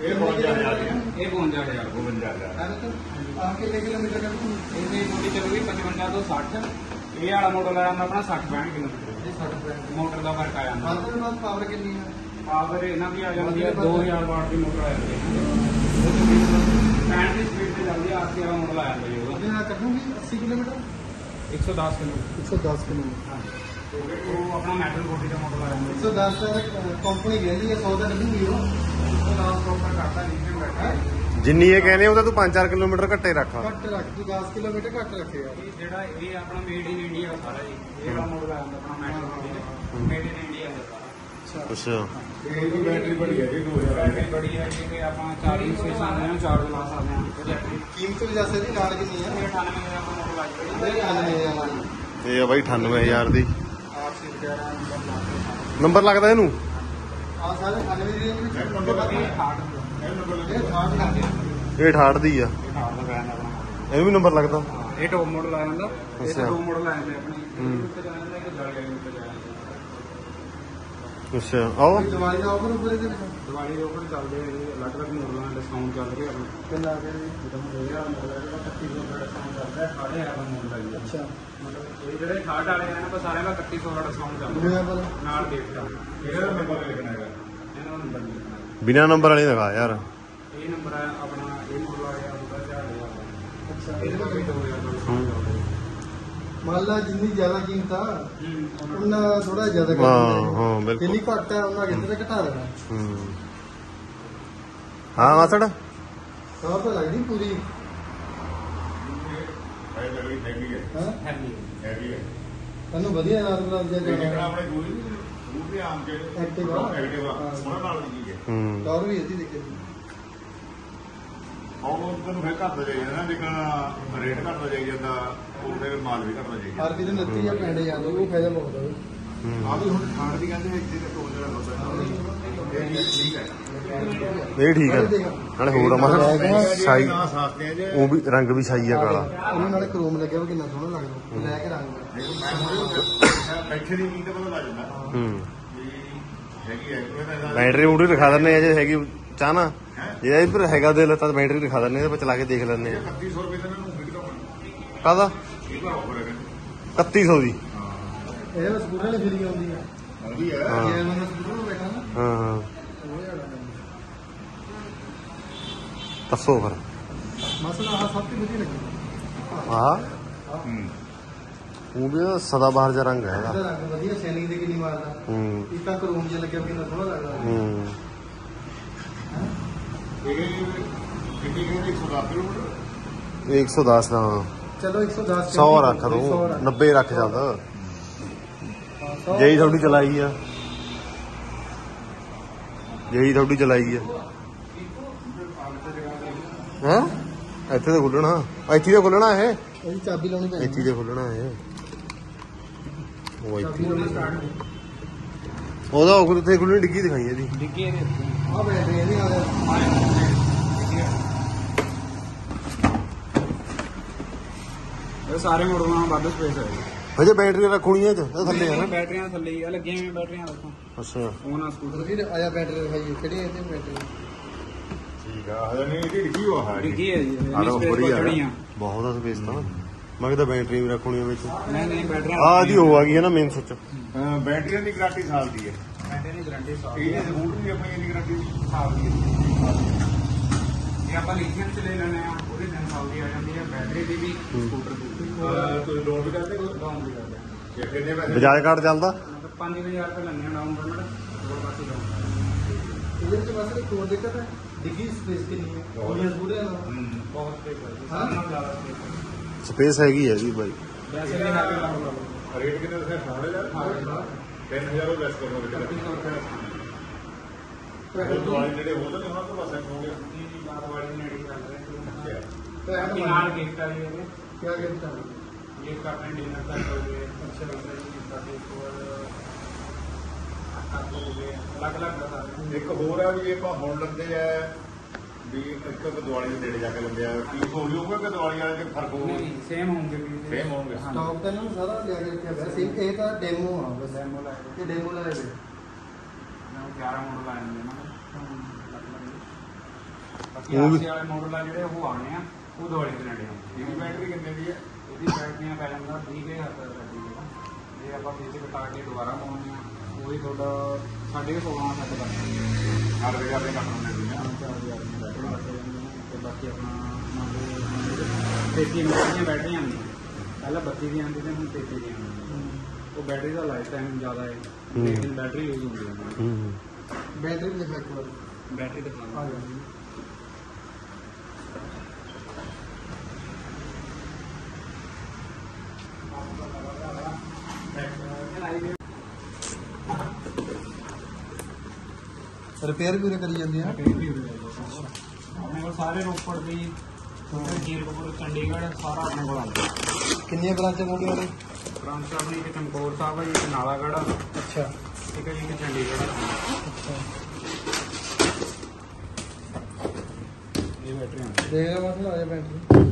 ਇਹ ਬਹੁਤ ਜ਼ਿਆਦਾ ਆ ਗਿਆ ਇਹ 52000 ਉਹ ਬਣ ਜਾਂਦਾ ਹਾਂ ਤਾਂ ਆਪ ਕਿੰਨੇ ਕਿਲੋਮੀਟਰ ਕਰੂੰ ਇਹਦੀ ਮੋਟੀ ਚੱਲੂਗੀ 55 ਤੋਂ 60 ਇਹ ਵਾਲਾ ਮਾਡਲ ਆ ਜਾਂਦਾ ਆਪਣਾ 60 65 ਕਿਲੋਮੀਟਰ। ਇਹ 60 ਰੁਪਏ ਮੋਟਰ ਦਾ ਫ਼ਰਕ ਆ ਜਾਂਦਾ। ਹਾਂ ਤਾਂ ਬਾਅਦ ਪਾਵਰ ਕਿੰਨੀ ਹੈ? ਪਾਵਰ ਇਹਨਾਂ ਦੀ ਆ ਜਾਂਦੀ ਹੈ 2000 ਵਾਟ ਦੀ ਮੋਟਰ ਆ ਜਾਂਦੀ ਹੈ ਉਹ ਤੋਂ 65 ਦੀ ਸਪੀਡ ਤੇ ਚੱਲਦੀ ਹੈ 80 ਵਾਲਾ ਮਾਡਲ ਆ ਜਾਂਦਾ ਜੀ ਉਹਦਾ। ਨਾਲ ਕੱਢੂਗੀ 80 ਕਿਲੋਮੀਟਰ? 110 ਕਿਲੋਮੀਟਰ। 110 ਕਿਲੋਮੀਟਰ। ਉਹ ਆਪਣਾ ਮੈਟਲ ਬੋਡੀ ਦਾ ਮਾਡਲ ਆ ਜਾਂਦਾ 110 ਦਾ ਕੰਪਨੀ ਕਹਿੰਦੀ ਹੈ 100 ਦਾ ਕੱਢੂਗੀ ਉਹ ਉਹ। ਜਿੰਨੀ ਇਹ ਕਹਿੰਦੇ ਉਹਦਾ ਤੂੰ 5-4 ਕਿਲੋਮੀਟਰ ਘੱਟੇ ਰੱਖ। ਘੱਟ ਰੱਖ ਤੂੰ 10 ਕਿਲੋਮੀਟਰ ਘੱਟ ਰੱਖੇਗਾ ਇਹ ਜਿਹੜਾ ਇਹ ਆਪਣਾ ਮੇਡ ਇਨ ਇੰਡੀਆ ਸਾਰਾ ਜੀ। ਇਹ ਵਾਲਾ ਮਾਡਲ ਆ ਜਾਂਦਾ ਆਪਣਾ ਮੇਡ ਇਨ ਇੰਡੀਆ ਦਾ ਸਾਰਾ। ਅੱਛਾ। ਇਹਦੀ ਬੈਟਰੀ ਬੜੀ ਹੈ ਜੀ 2000 ਬੈਟਰੀ ਬੜੀ ਹੈ ਜੀ ਕਿ ਆਪਾਂ ਚਾਰਜਿੰਗ ਸਟੇਸ਼ਨ ਦੇ ਚਾਰਜ ਲਾ ਸਕਦੇ ਹਾਂ ਕੀਮਤ ਵੀ ਦੱਸ ਦੀ ਨਾਲ ਕਿੰਨੀ ਹੈ? ਇਹ 98 ਦਾ ਮਾਡਲ ਆ ਜਾਂਦਾ ਇਹ 98 ਵਾਲੀ। ਇਹ ਆ ਬਾਈ 98000 ਦੀ। ਆਰਸੀ ਵਗੈਰਾ ਨੰਬਰ ਲਾ ਕੇ ਨੰਬਰ ਲੱਗਦਾ ਇਹਨੂੰ? ਆ ਸਾਰੇ 98 ਦੀ ਰੇਂਜ ਵਿੱਚ ਨੰਬਰ ਇਹ ਇਹ 68 ਇਹ 68 ਲੱਗੇ ਇਹ 68 ਦੀ ਆ। ਇਹ 68 ਦਾ ਆਪਣਾ ਇਹਨੂੰ ਵੀ ਨੰਬਰ ਲੱਗਦਾ। ਇਹ ਟੌਪ ਮਾਡਲ ਆ ਜਾਂਦਾ। ਇਹ। ਟੌਪ ਮਾਡਲ ਆ ਜਾਂਦੇ ਆਪਣੇ। ਇੱਕ ਜਾਲੀ ਵਾਲੀ ਉੱਤੇ ਜਾ ਜਾਂਦਾ ਅੱਛਾ ਆਓ। ਦੀਵਾਲੀ ਦਾ ਆਫਰ ਉੱਪਰ ਇਹਦੇ ਵਿੱਚ? ਦੀਵਾਲੀ ਦੇ ਉੱਪਰ ਚੱਲਦੇ ਆ ਅਲੱਗ ਅਲੱਗ ਮਾਡਲਾਂ ਦਾ ਡਿਸਕਾਊਂਟ ਚੱਲ ਰਿਹਾ ਆਪਣਾ। ਕਿੰਨਾ ਆ ਜੀ? ਜਦੋਂ ਇਹ ਵਾਲਾ ਮਾਡਲ ਹੈ ਜਿਹੜਾ 3100 ਦਾ ਡਿਸਕਾਊਂਟ ਚੱਲਦਾ ਹੈ ਸਾਰੇ ਆ ਮਾਡਲ ਜੀ। ਅੱਛਾ। ਮਤਲਬ ਇਹ ਜਿਹੜੇ 68 ਵਾਲੇ ਆ ਨਾ ਸਾਰਿਆਂ ਦਾ 3100 ਦਾ ਡਿਸਕਾਊਂਟ ਚੱਲ ਰਿਹਾ। ਦੁਨੀਆ ਪਰ ਨਾਲ ਦੇਖ ਲਾ। ਇਹਦਾ ਨੰਬਰ ਲਿਖਣਾ ਹੈਗਾ। ਦਾ ਨੰਬਰ ਨਹੀਂ ਬਿਨਾ ਨੰਬਰ ਵਾਲੀ ਦਿਖਾ ਯਾਰ। ਇਹ ਨੰਬਰ ਹੈ ਆਪਣਾ ਇਹ ਮਾਡਲ ਆ ਗਿਆ ਉਹਦਾ 4000 ਦਾ ਅੱਛਾ ਇਹਦੇ ਵੀ 2000 ਦਾ ਰਿਹਾ ਮੰਨ ਲਾ ਜਿੰਨੀ ਜ਼ਿਆਦਾ ਕੀਮਤ ਆ ਉਹਨਾਂ ਥੋੜਾ ਜ਼ਿਆਦਾ ਕਰ ਹਾਂ, ਆ। ਹਾਂ, ਬਿਲਕੁਲ। ਜਿੰਨੀ ਘੱਟ ਹੈ ਉਹਨਾਂ ਕਿਤੇ ਘਟਾ ਦੇਣਾ। ਹੂੰ। ਹਾਂ ਮਾਸੜ? ਸਭ ਤਾਂ ਲੱਗਦੀ ਪੂਰੀ। ਹੈ ਹੈਗੀ ਹੈ। ਹਾਂ? ਹੈਗੀ ਹੈਗੀ ਹੈ। ਤੈਨੂੰ ਵਧੀਆ ਨਾਲ ਬਣਾ ਦਿਆ ਜਾਣਾ ਆਪਣੇ ਦੂਰੀ ਦੇ ਆਮ ਜਿਹੜੇ। ਐਕਟਿਵਾ ਹਾਂ। ਉਹਨਾਂ ਨਾਲ ਦੀ ਚੀਜ਼ ਹੈ। ਹੂੰ ਟੌਰ ਵੀ ਇਹਦੀ ਦੇਖੇ ਹੁਣ ਉਹ ਤੁਹਾਨੂੰ ਫਿਰ ਘੱਟ ਜਾਈ ਜਾਂਦਾ ਲੇਕਿਨ ਰੇਟ ਘੱਟਦਾ ਜਾਈ ਜਾਂਦਾ ਉਹ ਫਿਰ ਮਾਲ ਵੀ ਘੱਟਦਾ ਜਾਈ ਹਰ ਵੀ ਦੇ ਨੱਤੀ ਜਾਂ ਪੈਂਡੇ ਜਾਂਦੇ ਉਹ ਫਾਇਦਾ ਬਹੁਤ ਹੈ। ਆ ਵੀ ਹੁਣ ਖਾਣ ਦੀ ਕਹਿੰਦੇ ਇੱਥੇ ਤੇ ਟੋਲ ਜਿਹੜਾ ਹੁੰਦਾ ਇਹ ਠੀਕ ਹੈ। ਇਹ ਠੀਕ ਹੈ ਨਾਲੇ ਹੋਰ ਆ ਮਾਸੜ ਸਾਈ ਨਾ ਆ ਜੇ ਉਹ ਵੀ ਰੰਗ ਵੀ ਸਾਈ ਆ ਕਾਲਾ। ਉਹਨਾਂ ਨਾਲੇ ਕਰੋਮ ਲੱਗਿਆ ਵਾ ਕਿੰਨਾ ਸੋਹਣਾ ਲੱਗਦਾ। ਲੈ ਕੇ ਰੰਗ ਬੈਠੇ ਦੀ। ਕੀ ਤਾਂ ਪਤਾ ਲੱਗ ਜਾਂਦਾ ਹੂੰ। ਵੀ ਬੈਟਰੀ ਬੂਟਰੀ ਦਿਖਾ ਦਿੰਨੇ ਆ ਜੇ ਹੈਗੀ ਚਾਹਨਾ ਜੇ ਇਹ ਪਰ ਹੈਗਾ ਦਿਲ ਤਾਂ ਬੈਟਰੀ ਦਿਖਾ ਦਿੰਨੇ ਆ ਤੇ ਚਲਾ ਕੇ ਦੇਖ ਲੈਂਦੇ ਆ। 3100 ਰੁਪਏ ਤਾਂ ਮੈਨੂੰ ਵਿਕਦਾ ਕਾਦਾ ਇਹ ਤਾਂ ਆਫਰ ਹੈ 3100 ਦੀ ਹਾਂ। ਇਹਦੇ ਵਿੱਚ ਸਕੂਟਰ ਵਾਲੀ ਫੀਲਿੰਗ ਆਉਂਦੀ ਆਉਂਦੀ ਹੈ ਹਾਂ। ਜੇ ਮੈਂ ਸਕੂਟਰ ਨੂੰ ਬੈਠਾ ਨਾ ਹਾਂ ਹਾਂ ਉਹ ਜ਼ਿਆਦਾ ਦੱਸੋ ਫਿਰ। ਮਸਲਾ ਆ ਸਭ ਤੋਂ ਵਧੀਆ ਲੱਗੀ ਆਹ? ਹੂੰ। ਉਹ ਵੀ ਇਹਦਾ ਸਦਾ ਬਾਹਰ ਜਿਹਾ ਰੰਗ ਹੈ ਇਹਦਾ ਇਹਦਾ ਰੰਗ ਵਧੀਆ ਸ਼ੈਨਿੰਗ ਦੇ ਕਿੰਨੀ ਮਾਰਦਾ ਹੂੰ। ਇੱਕ ਤਾਂ ਕਰੋਮ ਜਿਹਾ ਲੱਗਿਆ ਵਾ ਕਿੰਨਾ ਸੋਹਣਾ ਲੱਗਦਾ। ਹੂੰ। ਇਹ ਕਿੰਨੀ ਕਿੰਨੀ 110 ਕਿਲੋਮੀਟਰ 110 ਦਾ। ਚਲੋ 110 100 ਰੱਖ ਦੋ 90 ਰੱਖ। ਚੱਲ। ਜਈ ਤੁਹਾਡੀ ਚਲਾਈ ਆ। ਜਈ ਤੁਹਾਡੀ ਚਲਾਈ ਆ। ਹਾਂ? ਇੱਥੇ ਤੇ ਖੁੱਲਣਾ। ਇੱਥੇ ਤੇ ਖੁੱਲਣਾ ਇਹ। ਇਹਦੀ ਚਾਬੀ ਲਾਉਣੀ ਪੈਣੀ। ਇੱਥੇ ਤੇ ਖੁੱਲਣਾ ਇਹ। ਉਹ ਇੱਥੇ ਉਹਦਾ ਉਹ ਉੱਥੇ ਖੁੱਲਣੀ ਡਿੱਗੀ ਦਿਖਾਈ ਇਹਦੀ। ਡਿੱਗੀ ਇਹਦੇ ਉੱਤੇ। ਆ ਬੈਟਰੀ ਇਹਦੀ ਆ ਇਹ ਸਾਰੇ ਨਾਲ ਵੱਧ ਸਪੇਸ ਹੈ ਹਜੇ ਬੈਟਰੀ ਰੱਖਣੀਆਂ ਚ ਇਹ ਥੱਲੇ ਆ ਨਾ। ਬੈਟਰੀਆਂ ਥੱਲੇ ਹੀ ਆ ਲੱਗੀਆਂ ਹੋਈਆਂ ਬੈਟਰੀਆਂ ਦੇਖੋ। ਅੱਛਾ। ਉਹ ਨਾਲ ਸਕੂਟਰ। ਫਿਰ ਆਇਆ ਬੈਟਰੀ ਦਿਖਾਈਏ ਕਿਹੜੀ ਹੈ ਇਹਦੀ ਬੈਟਰੀ ਠੀਕ ਆ ਹਜੇ ਨਹੀਂ ਇਹਦੀ ਡਿੱਗੀ ਹੈ। ਹੈ ਜੀ ਸਪੇਸ ਬੜੀ ਆ। ਬਹੁਤ ਆ ਸਪੇਸ ਤਾਂ। ਮੈਂ ਕਿਹਾ ਬੈਟਰੀ ਵੀ ਰੱਖਣੀ ਵਿੱਚ। ਨਹੀਂ ਨਹੀਂ ਬੈਟਰੀਆਂ ਆਹ ਦੀ ਉਹ ਆ ਗਈ ਹੈ ਨਾ ਮੇਨ ਸੁੱਚ ਬੈਟਰੀਆਂ ਦੀ ਗਾਰੰਟੀ ਸਾਲ ਦੀ ਹੈ। ਬੈਟਰੀ ਦੀ ਗਾਰੰਟੀ ਸਾਲ ਦੀ ਇਹਦੇ ਸਕੂਟਰ ਦੀ ਆਪਣੀ ਇਹਦੀ ਗਾਰੰਟੀ ਸਾਲ ਦੀ ਹੈ। ਜੇ ਆਪਾਂ ਲਿਥੀਅਮ ਚ ਲੈ ਲੈਣੇ ਆ ਉਹਦੇ ਦਿਨ ਸਾਲ ਦੀ ਆ ਜਾਂਦੀ ਹੈ। ਬੈਟਰੀ ਦੀ ਵੀ ਸਕੂਟਰ ਦੀ। ਵੀ ਤੁਸੀਂ ਲੋਨ ਵੀ ਕਰਦੇ ਕੋਈ ਡਾਊਨ ਵੀ ਕਰਦੇ। ਆ ਕਿੰਨੇ ਪੈਸੇ ਬਜਾਜ ਕਾਰਡ ਚੱਲਦਾ? ਮਤਲਬ 5000 ਰੁਪਏ ਲੈਣੇ ਆ ਡਾਊਨ ਪੇਮੈਂਟ ਹੋਰ ਬਾਕੀ ਡਾਊਨ ਇਹਦੇ ਵਿੱਚ ਬਸ ਇੱਕ ਹੋਰ ਦਿੱਕਤ ਹੈ। ਡਿੱਗੀ ਸਪੇਸ ਕਿੰਨੀ ਹੈ ਉਹਨੀਆਂ ਸਕੂਟਰ ਨਾਲ ਬਹੁਤ ਸਪੇਸ ਹੈ ਜੀ ਹਾਂ? ਸਾਰਿਆਂ ਨਾਲੋਂ ਜ਼ਿਆਦਾ ਸਪੇਸ ਹੈ ਸਪੇਸ ਹੈਗੀ ਹੈ ਜੀ ਬਾਈ ਵੈਸੇ ਵੀ ਹੈਵੀ ਮਾਡਲ ਆ ਰੇਟ ਕਿੰਨੇ ਦੱਸਿਆ ਸਾਢੇ ਹਜ਼ਾਰ ਹਾਂ 3000 ਉਹ ਲੈਸ ਕਰਨਾ ਬੇਟਾ 3100 ਰੁਪਏ ਉਹ ਦੁਆਲੇ ਜਿਹੜੇ ਹੋ ਜਾਂਦੇ ਉਹਨਾਂ ਤੋਂ ਬਸ ਐਂ ਹੋ ਗਿਆ ਜੀ ਜੀ ਬਾਰਵਾੜੀ ਨੇੜੇ ਹੀ ਚੱਲ ਰਹੇ ਅੱਛਾ। ਹੈ ਕਿ ਨਾਲ ਗਿਫਟ ਆ ਜੀ ਇਹਦੇ ਕਿਆ ਗਿਫਟ ਹੈ ਗਿਫਟ ਆਪਣੇ ਡਿਨਰ ਦਾ ਕਰੋਗੇ ਅੱਛਾ ਲੱਗਦਾ ਜੀ ਸਾਡੇ ਕੋਲ ਕੱਪ ਹੋ ਗਏ ਅਲੱਗ ਅਲੱਗ ਦਾ ਸਾਰੇ ਇੱਕ ਹੋਰ ਆ ਵੀ ਆਪਾਂ ਹੁਣ ਲੈਂਦੇ ਆ ਵੀ ਇੱਕ ਇੱਕ ਦੀਵਾਲੀ ਦੇ ਨੇੜੇ ਜਾ ਕੇ ਲੈਂਦੇ ਆ। ਕੀ ਹੋ ਜਾਊਗਾ ਕਿ ਦੀਵਾਲੀ ਵਾਲੇ ਦੇ ਫ਼ਰਕ ਹੋਊਗਾ? ਨਹੀਂ ਸੇਮ ਹੋਣਗੇ ਵੀ। Same ਹੋਣਗੇ। ਸਟਾਕ ਤਾਂ ਇਹਨਾਂ ਨੂੰ ਸਾਰਾ ਲਿਆ ਕੇ ਰੱਖਿਆ ਹੋਇਆ। ਸੀ ਇਹ ਤਾਂ ਡੈਮੋ ਆ ਬਸ। ਡੈਮੋ ਲਾਏ ਇਹ ਡੈਮੋ ਲਾਇਆ ਹੋਇਆ ਮੈਂ 11 ਮਾਡਲ ਆਏ ਨੇ ਨਾ। ਬਾਕੀ ਉਹ ਵੀ- ਆਰਸੀ ਵਾਲੇ ਮਾਡਲ ਆ ਜਿਹੜੇ ਉਹ ਆਣੇ ਆ। ਉਹ ਦਿਵਾਲੀ ਦੇ ਨੇੜੇ ਆਉਂਦੇ ਇਹਦੀ ਬੈਟਰੀ ਕਿੰਨੇ ਦੀ ਹੈ ਇਹਦੀ ਬੈਟਰੀਆਂ ਪੈ ਜਾਂਦਾ 30000 ਰੁਪਏ ਦਾ ਜੇ ਆਪਾਂ ਵਿੱਚ ਕਟਾ ਕੇ ਦੁਬਾਰਾ ਪਾਉਣੇ ਆ। ਹੀ ਤੁਹਾਡਾ ਸਾਢੇ ਕੁ 16 ਸੈੱਟ ਕਰਨਾ ਹਰ ਵੇਲੇ ਆਪਣੇ ਕੰਮ ਨੂੰ। ਲੈਂਦੇ ਆ 4000 ਦੀ ਬੈਟਰੀ ਲੱਗ ਜਾਂਦੀ ਹੈ ਤੇ ਬਾਕੀ ਆਪਣਾ ਮੰਨ ਲਓ 33 ਮਿੰਟ ਦੀਆਂ ਬੈਟਰੀਆਂ ਆਉਂਦੀਆਂ ਪਹਿਲਾਂ 32 ਦੀਆਂ ਆਉਂਦੀਆਂ ਹੁਣ 33 ਦੀਆਂ ਆਉਂਦੀਆਂ ਉਹ ਬੈਟਰੀ ਦਾ ਲਾਈਫ ਟਾਈਮ ਜ਼ਿਆਦਾ ਹੈ। ਲੇਕਿਨ ਬੈਟਰੀ ਯੂਜ਼ ਹੁੰਦੀ ਹੈ। ਹੂੰ। ਬੈਟਰੀ ਦਿਖਾ ਇੱਕ ਵਾਰ। ਬੈਟਰੀ ਦਿਖਾਉਣਾ ਆ ਜਾਂਦੀ ਰਿਪੇਅਰ ਵੀ ਉਰੇ ਕਰੀ ਜਾਂਦੀ ਆ। ਆਪਣੇ ਕੋਲ ਸਾਰੇ ਰੋਪੜ ਦੀ ਜੀਰਕਪੁਰ ਚੰਡੀਗੜ੍ਹ ਸਾਰਾ ਆਪਣੇ ਕੋਲ ਆਉਂਦਾ। ਕਿੰਨੀਆਂ ਬ੍ਰਾਂਚਾਂ ਹੋ ਗਈਆਂ ਨੇ ਬ੍ਰਾਂਚ ਆਪਣੀ ਇੱਕ ਚਮਕੌਰ ਸਾਹਿਬ ਹੈ ਜੀ, ਇੱਕ ਨਾਲਾਗੜ੍ਹ ਆ, ਅੱਛਾ। ਠੀਕ ਹੈ ਜੀ ਇੱਕ ਚੰਡੀਗੜ੍ਹ ਆ। ਅੱਛਾ। ਇਹ ਬੈਟਰੀ ਆਉਂਦੀ ਦੇਖ ਲੈ ਮਸਲਾ ਆ ਜਾ ਬੈਟਰੀ।